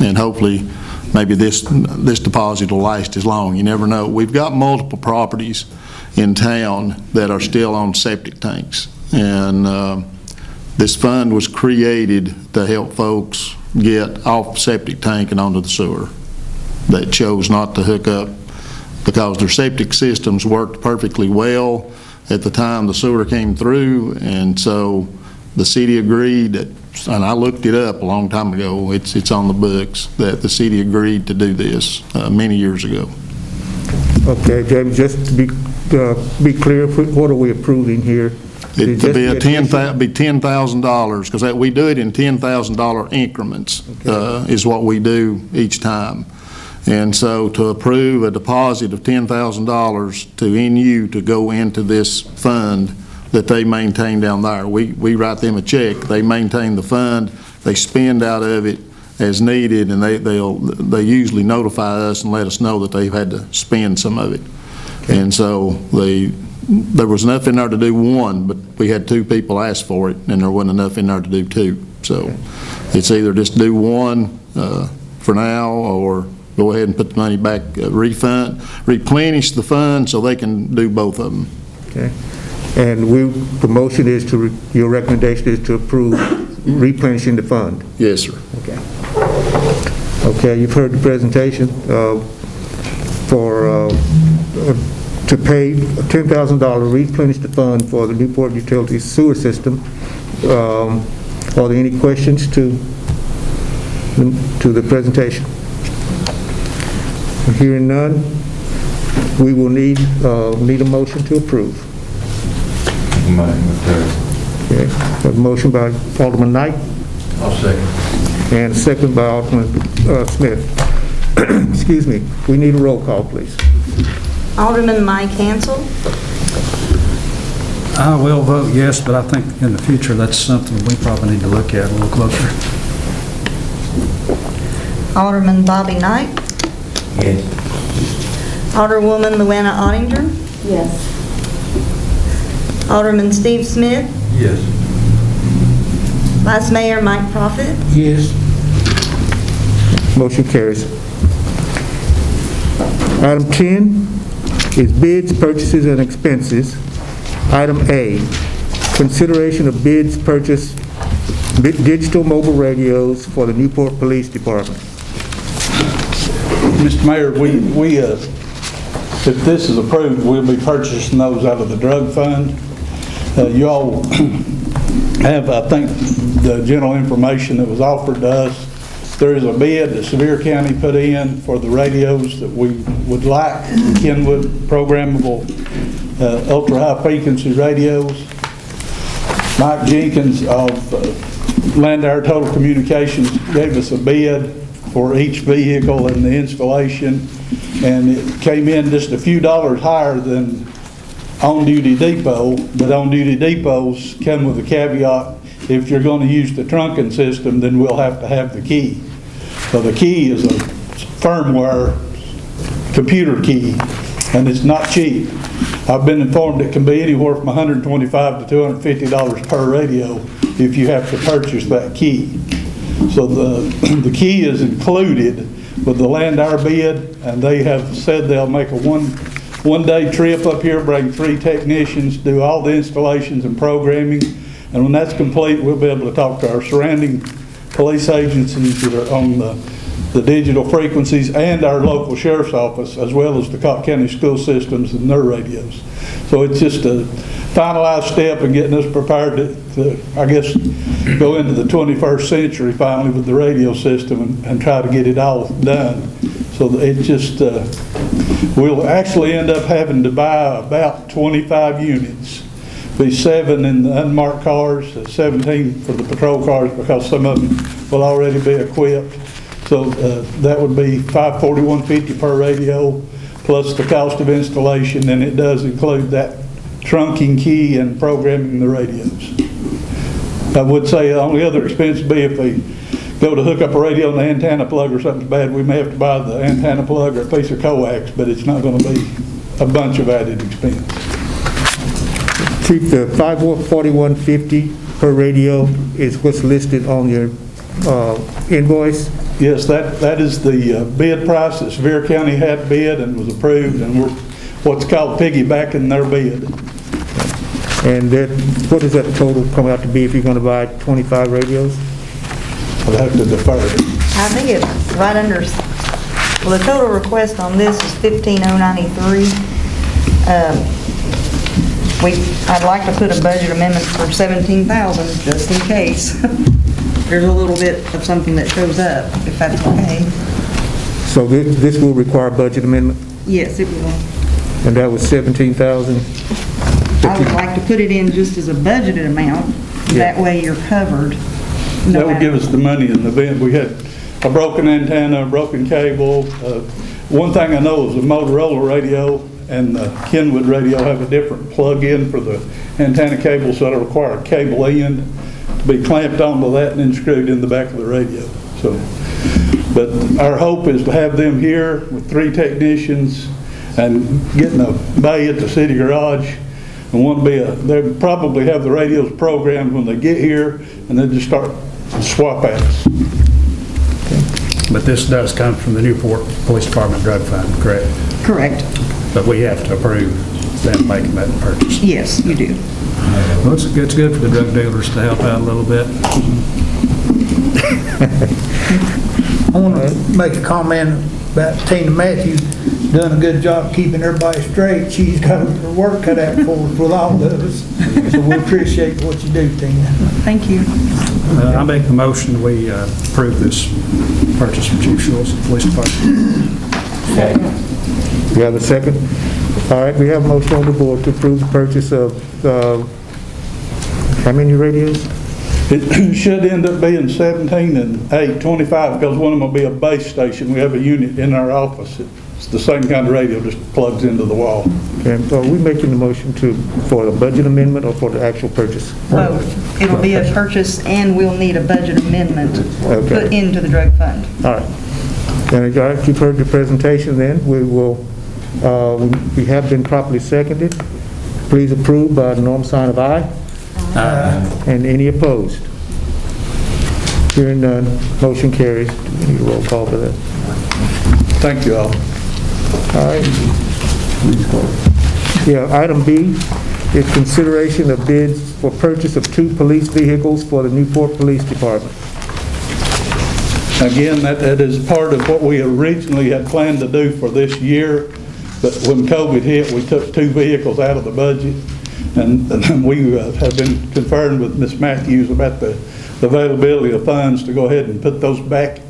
Speaker 5: And hopefully, maybe this, this deposit will last as long. You never know. We've got multiple properties in town that are still on septic tanks. And uh, this fund was created to help folks get off septic tank and onto the sewer that chose not to hook up because their septic systems worked perfectly well at the time the sewer came through. And so the city agreed that, and I looked it up a long time ago, it's, it's on the books, that the city agreed to do this uh, many years ago.
Speaker 1: Okay, James, just to be, uh, be clear, what are we approving here?
Speaker 5: It could be a
Speaker 1: Just
Speaker 5: ten, be ten thousand dollars, because that, we do it in ten thousand dollar increments, uh, is what we do each time. And so to approve a deposit of ten thousand dollars to NU to go into this fund that they maintain down there, we, we write them a check, they maintain the fund, they spend out of it as needed, and they, they'll, they usually notify us and let us know that they've had to spend some of it. And so they, there was enough in there to do one, but we had two people ask for it, and there wasn't enough in there to do two. So it's either just do one uh, for now, or go ahead and put the money back, uh, refund, replenish the fund so they can do both of them.
Speaker 1: Okay. And we, the motion is to, re- your recommendation is to approve replenishing the fund?
Speaker 5: Yes, sir.
Speaker 1: Okay. Okay, you've heard the presentation uh, for, uh, to pay $10,000 replenish the fund for the Newport Utilities Sewer System. Um, Are there any questions to, to the presentation? Hearing none, we will need, uh, need a motion to approve. Okay, a motion by Alderman Knight
Speaker 8: I'll second.
Speaker 1: and a second by Alderman uh, Smith. Excuse me, we need a roll call, please.
Speaker 12: Alderman Mike Hansel.
Speaker 7: I will vote yes, but I think in the future, that's something we probably need to look at a little closer.
Speaker 12: Alderman Bobby Knight.
Speaker 8: Yes.
Speaker 12: Alderwoman Luana Ottinger.
Speaker 3: Yes.
Speaker 12: Alderman Steve Smith.
Speaker 8: Yes.
Speaker 12: Vice Mayor Mike Profit.
Speaker 4: Yes.
Speaker 1: Motion carries. Item 10 is bids, purchases, and expenses. Item A, consideration of bids, purchase digital mobile radios for the Newport Police Department.
Speaker 13: Mr. Mayor, we, we, uh, if this is approved, we'll be purchasing those out of the drug fund. Uh, You all have, I think, the general information that was offered to us. There is a bid that Sevier County put in for the radios that we would like, Kenwood programmable uh, ultra-high frequency radios. Mike Jenkins of uh, Landauer Total Communications gave us a bid for each vehicle and the installation, and it came in just a few dollars higher than on-duty depot, but on-duty depots come with a caveat, if you're going to use the trunking system, then we'll have to have the key. So the key is a firmware computer key, and it's not cheap. I've been informed it can be anywhere from 125 to $250 per radio if you have to purchase that key. So the, the key is included with the Landauer bid, and they have said they'll make a one, one-day trip up here, bring three technicians, do all the installations and programming, and when that's complete, we'll be able to talk to our surrounding police agencies that are on the, the digital frequencies and our local sheriff's office, as well as the Cocke County school systems and their radios. So it's just a finalized step in getting us prepared to, to, I guess, go into the 21st century finally with the radio system and, and try to get it all done. So it just, uh, we'll actually end up having to buy about 25 units. Be seven in the unmarked cars, uh, 17 for the patrol cars because some of them will already be equipped. So uh, that would be 541.50 per radio plus the cost of installation, and it does include that trunking key and programming the radios. I would say the only other expense would be if they go to hook up a radio and the antenna plug or something's bad, we may have to buy the antenna plug or a piece of coax, but it's not going to be a bunch of added expense.
Speaker 1: Chief, the 54150 per radio is what's listed on your uh, invoice?
Speaker 13: Yes, that, that is the uh, bid price that Sevier County had bid and was approved, and we're what's called piggybacking their bid.
Speaker 1: And that, what does that total come out to be if you're going to buy 25 radios?
Speaker 13: I'll have to defer.
Speaker 12: I think it's right under, well, the total request on this is 15093. Um, We, I'd like to put a budget amendment for 17,000, just in case. There's a little bit of something that shows up, if that's okay.
Speaker 1: So thi- this will require a budget amendment,
Speaker 12: Yes, it will.
Speaker 1: and that was 17,000?
Speaker 12: I would like to put it in just as a budgeted amount. That way you're covered. no
Speaker 13: That would
Speaker 12: matter-
Speaker 13: give us the money in the event. We had a broken antenna, a broken cable. Uh, One thing I know is the Motorola radio and the Kenwood radio have a different plug-in for the antenna cable, so it'll require a cable end to be clamped onto that and then screwed in the back of the radio. So, but our hope is to have them here with three technicians and getting a bay at the city garage and want to be a, they'll probably have the radios programmed when they get here, and then just start swap outs.
Speaker 7: But this does come from the Newport Police Department Drug Fund, correct?
Speaker 12: Correct.
Speaker 7: But we have to approve them making that purchase.
Speaker 12: Yes, you do.
Speaker 7: Well, it's good, it's good for the drug dealers to help out a little bit.
Speaker 4: I want to make a comment about Tina Matthews, done a good job keeping everybody straight. She's got her work cut out for her with all of us. So we appreciate what you do, Tina.
Speaker 12: Thank you.
Speaker 7: Uh, I make the motion, we uh, approve this purchase from Chief Schultz, Police Department.
Speaker 1: You have a second? All right, we have a motion on the board to approve the purchase of, uh, how many radios?
Speaker 13: It should end up being 17 and 8, 25, because one of them will be a base station. We have a unit in our office. It's the same kind of radio, just plugs into the wall.
Speaker 1: And are we making the motion to, for the budget amendment or for the actual purchase?
Speaker 12: Both. It'll be a purchase and we'll need a budget amendment
Speaker 1: Okay.
Speaker 12: put into the drug fund.
Speaker 1: All right. And all right, you've heard the presentation then. We will, uh, we have been properly seconded. Please approve by the normal sign of aye. And any opposed? Hearing none, motion carries. We need a roll call for that?
Speaker 13: Thank you all.
Speaker 1: All right. Yeah, item B is consideration of bids for purchase of two police vehicles for the Newport Police Department.
Speaker 13: Again, that, that is part of what we originally had planned to do for this year, but when COVID hit, we took two vehicles out of the budget, and and we uh, have been conferring with Ms. Matthews about the the availability of funds to go ahead and put those back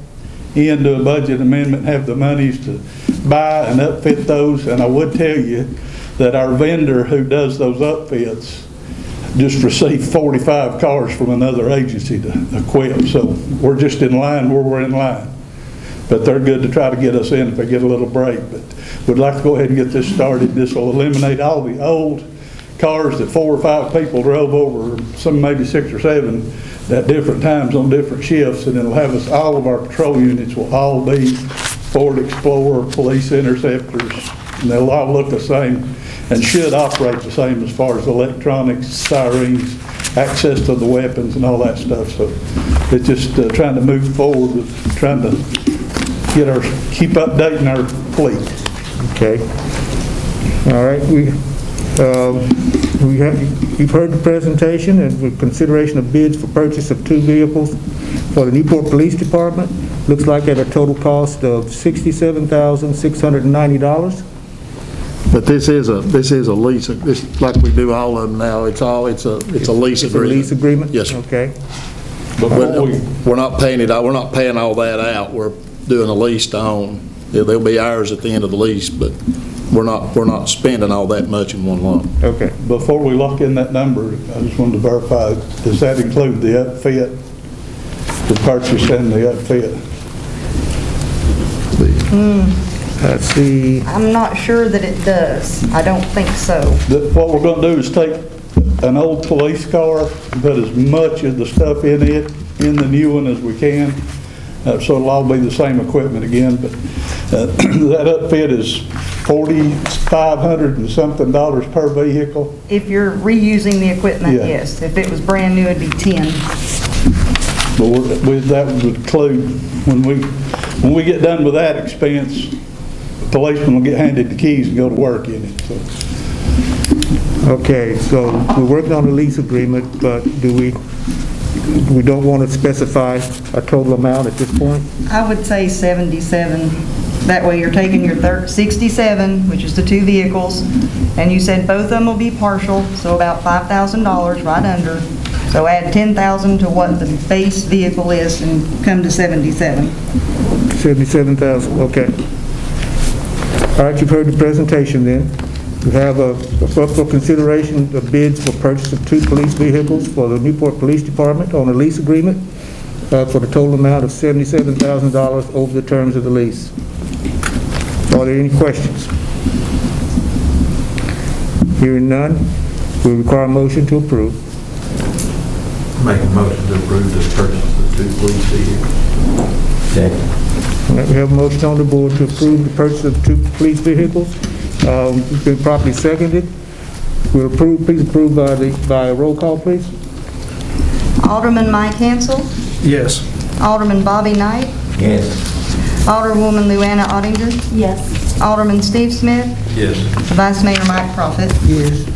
Speaker 13: into a budget amendment, have the monies to buy and upfit those, and I would tell you that our vendor who does those upfits just received 45 cars from another agency to equip, so we're just in line where we're in line. But they're good to try to get us in if they get a little break, but we'd like to go ahead and get this started. This will eliminate all the old cars that four or five people drove over, some maybe six or seven, at different times on different shifts, and it'll have us, all of our patrol units will all be Ford Explorer, Police Interceptors, and they'll all look the same and should operate the same as far as electronics, sirens, access to the weapons and all that stuff. So it's just uh, trying to move forward with trying to get our, keep updating our fleet.
Speaker 1: Okay. All right, we, um, we have, you've heard the presentation and with consideration of bids for purchase of two vehicles for the Newport Police Department. Looks like at a total cost of $67,690.
Speaker 5: But this is a, this is a lease, this, like we do all of them now, it's all, it's a, it's a lease
Speaker 1: It's a
Speaker 5: agreement.
Speaker 1: lease agreement?
Speaker 5: Yes, sir.
Speaker 1: Okay.
Speaker 5: But we're we're not paying it out, we're not paying all that out, we're doing a lease to own. They'll they'll be ours at the end of the lease, but we're not, we're not spending all that much in one lump.
Speaker 1: Okay.
Speaker 13: Before we lock in that number, I just wanted to verify, does that include the upfit? The purchase and the upfit? Hmm.
Speaker 1: Let's see,
Speaker 12: I'm not sure that it does. I don't think so.
Speaker 13: The- What we're gonna do is take an old police car, and put as much of the stuff in it, in the new one as we can, Uh, so it'll all be the same equipment again, but uh, that upfit is 4,500 and something dollars per vehicle.
Speaker 12: If you're reusing the equipment,
Speaker 13: Yeah.
Speaker 12: yes. If it was brand new, it'd be 10.
Speaker 13: But we're- we- that would include, when we, when we get done with that expense, the policeman will get handed the keys and go to work in it, so.
Speaker 1: okay, so we're working on a lease agreement, but do we, we don't want to specify a total amount at this point?
Speaker 12: I would say 77. That way you're taking your thir 67, which is the two vehicles, and you said both of them will be partial, so about $5,000 right under. So add 10,000 to what the base vehicle is and come to 77.
Speaker 1: 77,000, okay. All right, you've heard the presentation then. We have a, up for consideration of bids for purchase of two police vehicles for the Newport Police Department on a lease agreement uh, for the total amount of $77,000 over the terms of the lease. Are there any questions? Hearing none, we require a motion to approve.
Speaker 8: Make a motion to approve this purchase of the police vehicles.
Speaker 1: All right, we have a motion on the board to approve the purchase of two police vehicles. Um, It's been properly seconded. We'll approve, please approve by the, by a roll call, please.
Speaker 12: Alderman Mike Hansel,
Speaker 7: Yes.
Speaker 12: Alderman Bobby Knight,
Speaker 8: Yes.
Speaker 12: Alderwoman Luana Ottinger,
Speaker 3: Yes.
Speaker 12: Alderman Steve Smith,
Speaker 8: Yes.
Speaker 12: Vice Mayor Mike Profit.
Speaker 4: Yes.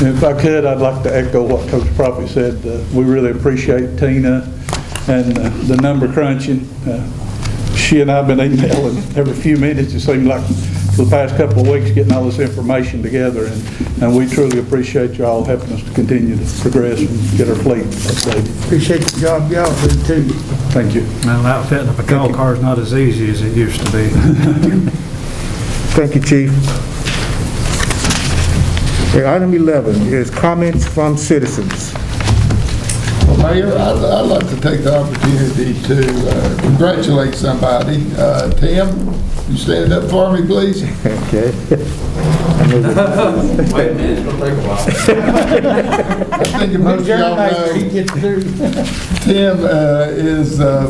Speaker 13: And If I could, I'd like to echo what Coach Prophet said. Uh, We really appreciate Tina and uh, the number crunching. Uh, She and I have been emailing every few minutes, it seemed like, for the past couple of weeks, getting all this information together, and and we truly appreciate y'all helping us to continue to progress and get our fleet updated.
Speaker 4: Appreciate the job y'all do too.
Speaker 13: Thank you.
Speaker 7: Well, outfitting a patrol car is not as easy as it used to be.
Speaker 1: Thank you, Chief. Okay, Item 11 is comments from citizens.
Speaker 6: Well, Mayor, I'd, I'd like to take the opportunity to uh, congratulate somebody. Uh, Tim, you stand up for me, please?
Speaker 1: Okay.
Speaker 8: Wait a minute, it's gonna take a while.
Speaker 6: I think most y'all know.
Speaker 4: He gets through.
Speaker 6: Tim uh, is, uh,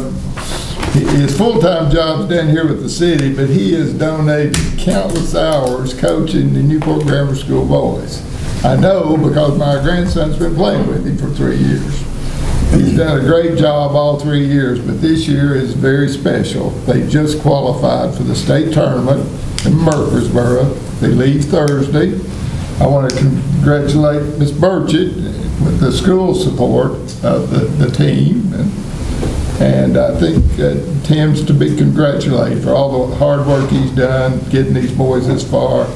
Speaker 6: his full-time job's down here with the city, but he has donated countless hours coaching the Newport Grammar School boys. I know because my grandson's been playing with him for three years. He's done a great job all three years, but this year is very special. They just qualified for the state tournament in Murfreesboro. They leave Thursday. I want to congratulate Ms. Burchett with the school support of the, the team. And and I think uh, Tim's to be congratulated for all the hard work he's done getting these boys this far.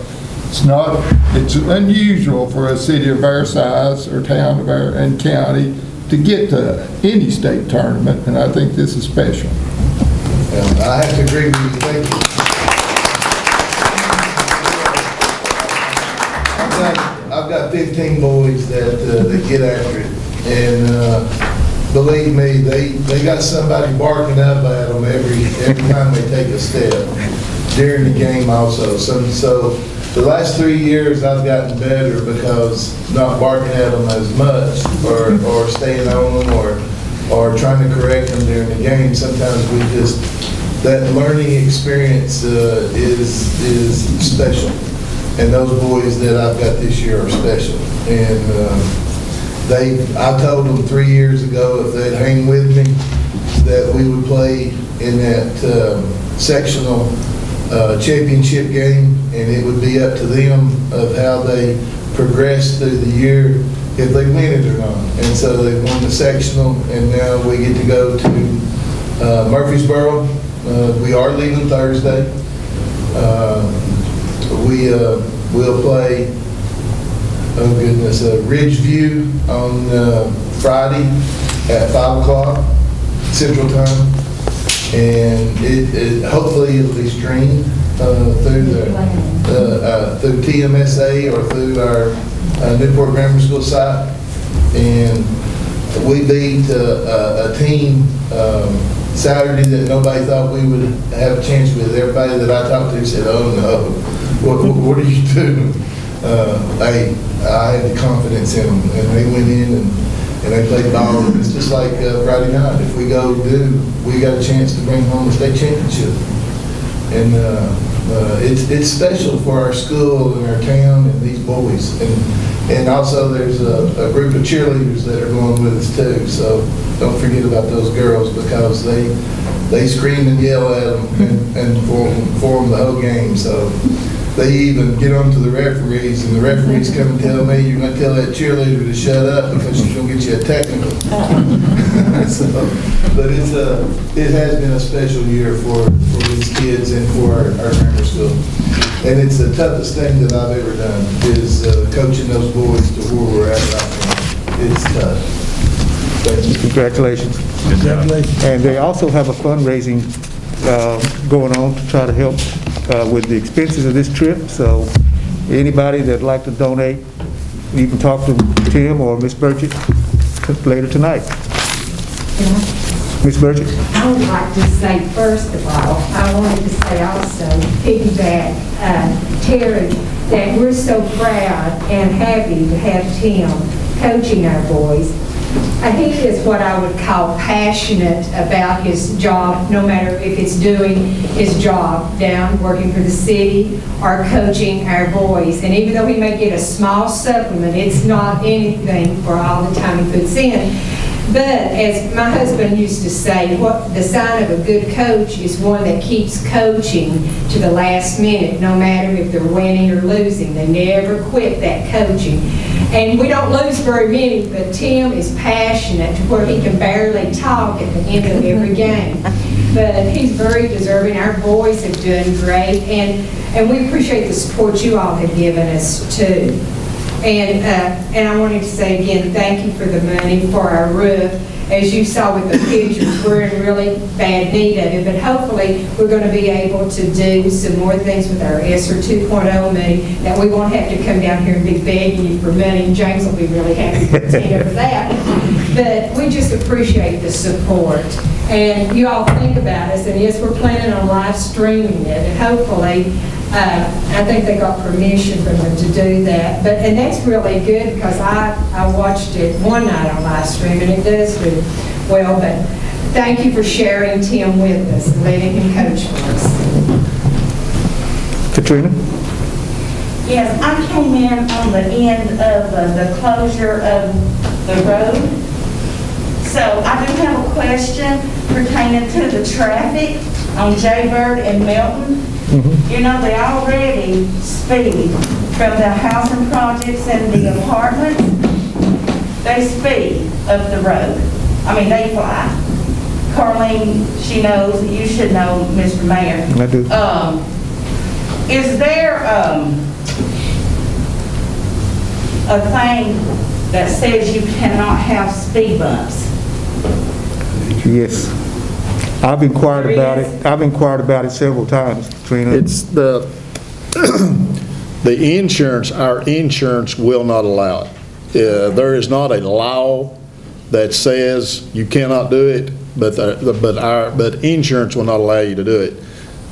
Speaker 6: It's not, it's unusual for a city of our size or town of our, and county to get to any state tournament, and I think this is special.
Speaker 8: I have to agree with you, thank you. I've got, I've got 15 boys that, uh, that get after it, and, uh, believe me, they, they got somebody barking up at them every, every time they take a step during the game also. So, so the last three years, I've gotten better because not barking at them as much, or, or staying on them, or, or trying to correct them during the game. Sometimes we just, that learning experience uh, is, is special. And those boys that I've got this year are special. And um, they, I told them three years ago if they'd hang with me, that we would play in that um, sectional uh, championship game, and it would be up to them of how they progress through the year, if they win it or not. And so they won the sectional, and now we get to go to uh, Murfreesboro. Uh, We are leaving Thursday. Uh, We uh, will play oh goodness, uh, Ridgeview on Friday at 5 o'clock Central Time. And it, it, hopefully it'll be streamed, uh, through the, uh, through TMSA or through our uh, Newport Grammar School site. And we beat a, a team um, Saturday that nobody thought we would have a chance with. Everybody that I talked to said, oh, no, what, what- what are you doing? Uh, I, I had the confidence in them, and they went in and, and they play ball. It's just like uh, Friday night. If we go do, we got a chance to bring home a state championship. And uh, uh, it's, it's special for our school and our town and these boys. And, and also, there's a, a group of cheerleaders that are going with us too. So don't forget about those girls because they, they scream and yell at them and, and for, for them the whole game. So they even get on to the referees and the referees come and tell me, you're gonna tell that cheerleader to shut up because she's gonna get you a technical. So, But it's a, it has been a special year for, for these kids and for our, our grammar school. And it's the toughest thing that I've ever done, is uh, coaching those boys to where we're at right now. It's tough. Thank.
Speaker 1: Congratulations.
Speaker 4: Congratulations.
Speaker 1: And they also have a fundraising uh, going on to try to help uh, with the expenses of this trip. So anybody that'd like to donate, you can talk to Tim or Miss Burchett later tonight. Miss Burchett?
Speaker 14: I would like to say, first of all, I wanted to say also, piggyback, uh, Terry, that we're so proud and happy to have Tim coaching our boys. Uh, He is what I would call passionate about his job, no matter if it's doing his job down working for the city or coaching our boys. And even though he may get a small supplement, it's not anything for all the time he puts in. But as my husband used to say, what, the sign of a good coach is one that keeps coaching to the last minute, no matter if they're winning or losing. They never quit that coaching. And we don't lose very many, but Tim is passionate to where he can barely talk at the end of every game. But he's very deserving. Our boys have done great, and, and we appreciate the support you all have given us too. And, uh, and I wanted to say again, thank you for the money for our roof. As you saw with the pictures, we're in really bad need of it, but hopefully, we're going to be able to do some more things with our ESSER 2.0 money, that we won't have to come down here and be begging you for money, James will be really happy for that. But we just appreciate the support. And you all think about us, and yes, we're planning on live streaming it, and hopefully, uh, I think they got permission from them to do that. But, and that's really good because I, I watched it one night on live stream and it does do well. But thank you for sharing Tim with us and letting him coach for us.
Speaker 1: Katrina?
Speaker 15: Yes, I came in on the end of uh, the closure of the road. So I do have a question pertaining to the traffic on Jaybird and Milton. You know, they already speed from the housing projects and the apartments. They speed up the road. I mean, they fly. Carlene, she knows, you should know, Mr. Mayor.
Speaker 1: I do.
Speaker 15: Um, is there, um, a thing that says you cannot have speed bumps?
Speaker 1: Yes. I've inquired about it, I've inquired about it several times, Katrina.
Speaker 5: It's the, the insurance, our insurance will not allow it. Uh, There is not a law that says you cannot do it, but, the- but our, but insurance will not allow you to do it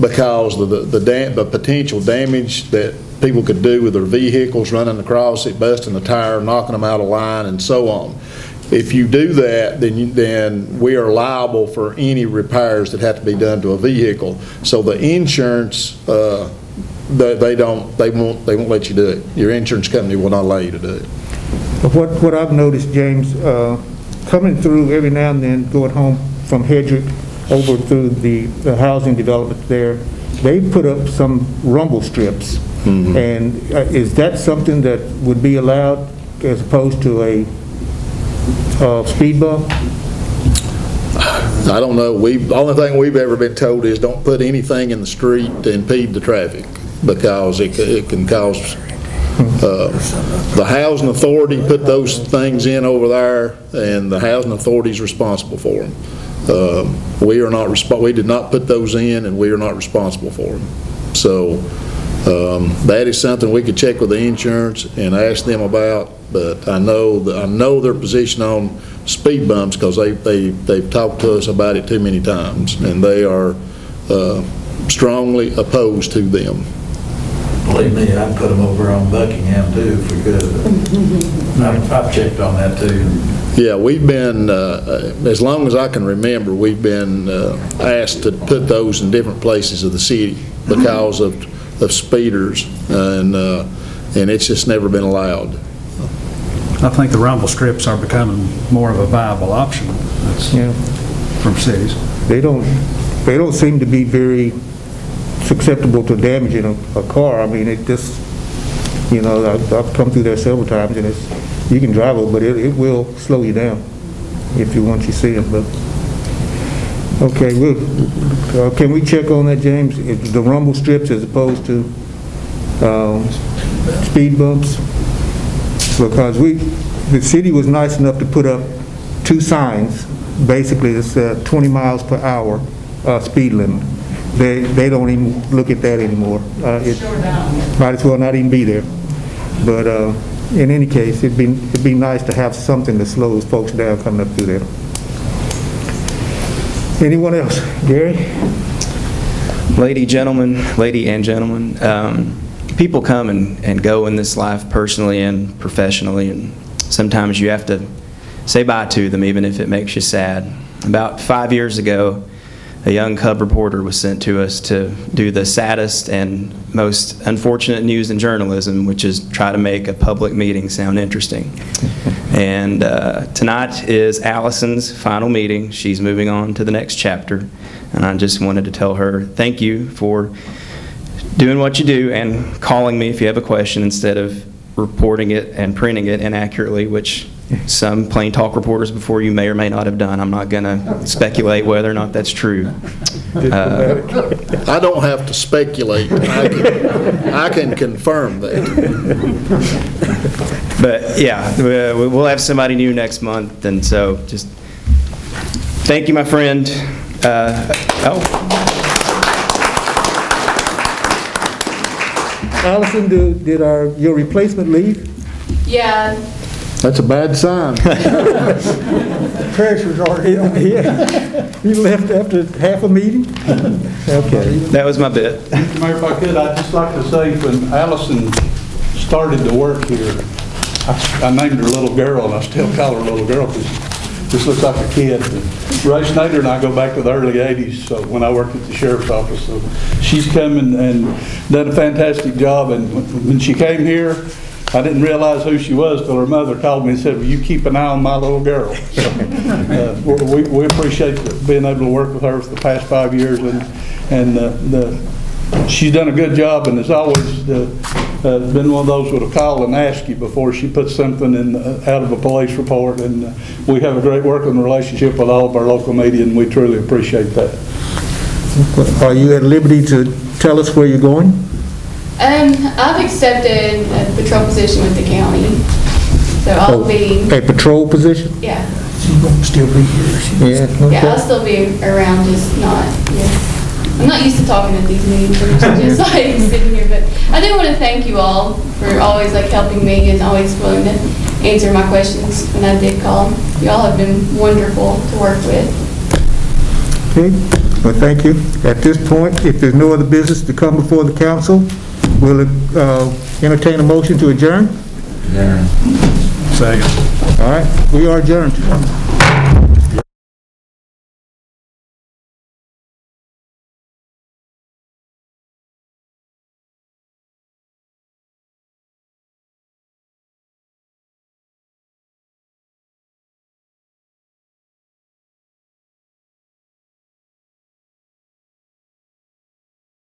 Speaker 5: because of the, the dam, the potential damage that people could do with their vehicles running across it, busting the tire, knocking them out of line, and so on. If you do that, then you, then we are liable for any repairs that have to be done to a vehicle. So the insurance, uh, they, they don't, they won't, they won't let you do it. Your insurance company will not allow you to do it.
Speaker 1: What, what I've noticed, James, uh, coming through every now and then, going home from Hedrick over through the, the housing development there, they put up some rumble strips. And uh, is that something that would be allowed as opposed to a, uh, speed bump?
Speaker 5: I don't know, we, the only thing we've ever been told is don't put anything in the street to impede the traffic, because it, it can cause, uh, the housing authority put those things in over there, and the housing authority's responsible for them. Um, We are not, resp- we did not put those in, and we are not responsible for them. So um, that is something we could check with the insurance and ask them about, but I know, that- I know their position on speed bumps, because they, they, they've talked to us about it too many times, and they are uh, strongly opposed to them.
Speaker 16: Believe me, I'd put them over on Buckingham too if we could. I've, I've checked on that too.
Speaker 5: Yeah, we've been, uh, uh, as long as I can remember, we've been uh, asked to put those in different places of the city because of, of speeders, and, uh, and it's just never been allowed.
Speaker 7: I think the rumble strips are becoming more of a viable option That's
Speaker 1: Yeah.
Speaker 7: from cities.
Speaker 1: They don't, they don't seem to be very susceptible to damaging a, a car. I mean, it just, you know, I've, I've come through there several times and it's, you can drive it, but it, it will slow you down if you, once you see them, but. Okay, we'll, uh, can we check on that, James? If The rumble strips as opposed to, um, speed bumps? Because we, the city was nice enough to put up two signs, basically it's uh, 20 miles per hour uh, speed limit. They, they don't even look at that anymore. Uh, it Might as well not even be there. But uh, in any case, it'd be, it'd be nice to have something that slows folks down coming up through there. Anyone else? Gary?
Speaker 9: Lady, gentlemen, lady and gentlemen, um, people come and, and go in this life personally and professionally, and sometimes you have to say bye to them, even if it makes you sad. About five years ago, a young cub reporter was sent to us to do the saddest and most unfortunate news in journalism, which is try to make a public meeting sound interesting. And uh, tonight is Allison's final meeting. She's moving on to the next chapter. And I just wanted to tell her, thank you for doing what you do and calling me if you have a question instead of reporting it and printing it inaccurately, which some plain talk reporters before you may or may not have done. I'm not going to speculate whether or not that's true. Uh,
Speaker 5: I don't have to speculate, I can, I can confirm that.
Speaker 9: But yeah, we- we'll have somebody new next month, and so just, thank you, my friend. Uh, Oh,
Speaker 1: Allison, do- did our, your replacement leave?
Speaker 17: Yeah,
Speaker 5: That's a bad sign.
Speaker 4: Treasurer's already on.
Speaker 1: Yeah. You left after half a meeting? Okay.
Speaker 9: that was my bit.
Speaker 13: Mr. Mayor, if I could, I'd just like to say, when Allison started to work here, I I named her little girl, and I still call her little girl, because this looks like a kid. Ray Snyder and I go back to the early 80s, so when I worked at the sheriff's office. So she's come and and done a fantastic job, and when she came here, I didn't realize who she was till her mother called me and said, "Will you keep an eye on my little girl?" So, uh, We we appreciate being able to work with her for the past five years, and and uh, the she's done a good job and has always uh, uh, been one of those who would call and ask you before she puts something in, uh, out of a police report. And uh, we have a great working relationship with all of our local media, and we truly appreciate that.
Speaker 1: Are you at liberty to tell us where you're going?
Speaker 17: um, I've accepted a patrol position with the county, so I'll be,
Speaker 1: A patrol position?
Speaker 17: yeah,
Speaker 4: She's gonna still be here. She-
Speaker 1: Yeah,
Speaker 17: yeah, I'll still be around, just not, yeah. I'm not used to talking at these meetings, I'm just like sitting here, but I do want to thank you all for always like helping me and always willing to answer my questions when I did call. Y'all have been wonderful to work with.
Speaker 1: Okay, well, thank you. At this point, if there's no other business to come before the council, we'll uh, entertain a motion to adjourn. Yeah.
Speaker 7: Second.
Speaker 1: All right, we are adjourned.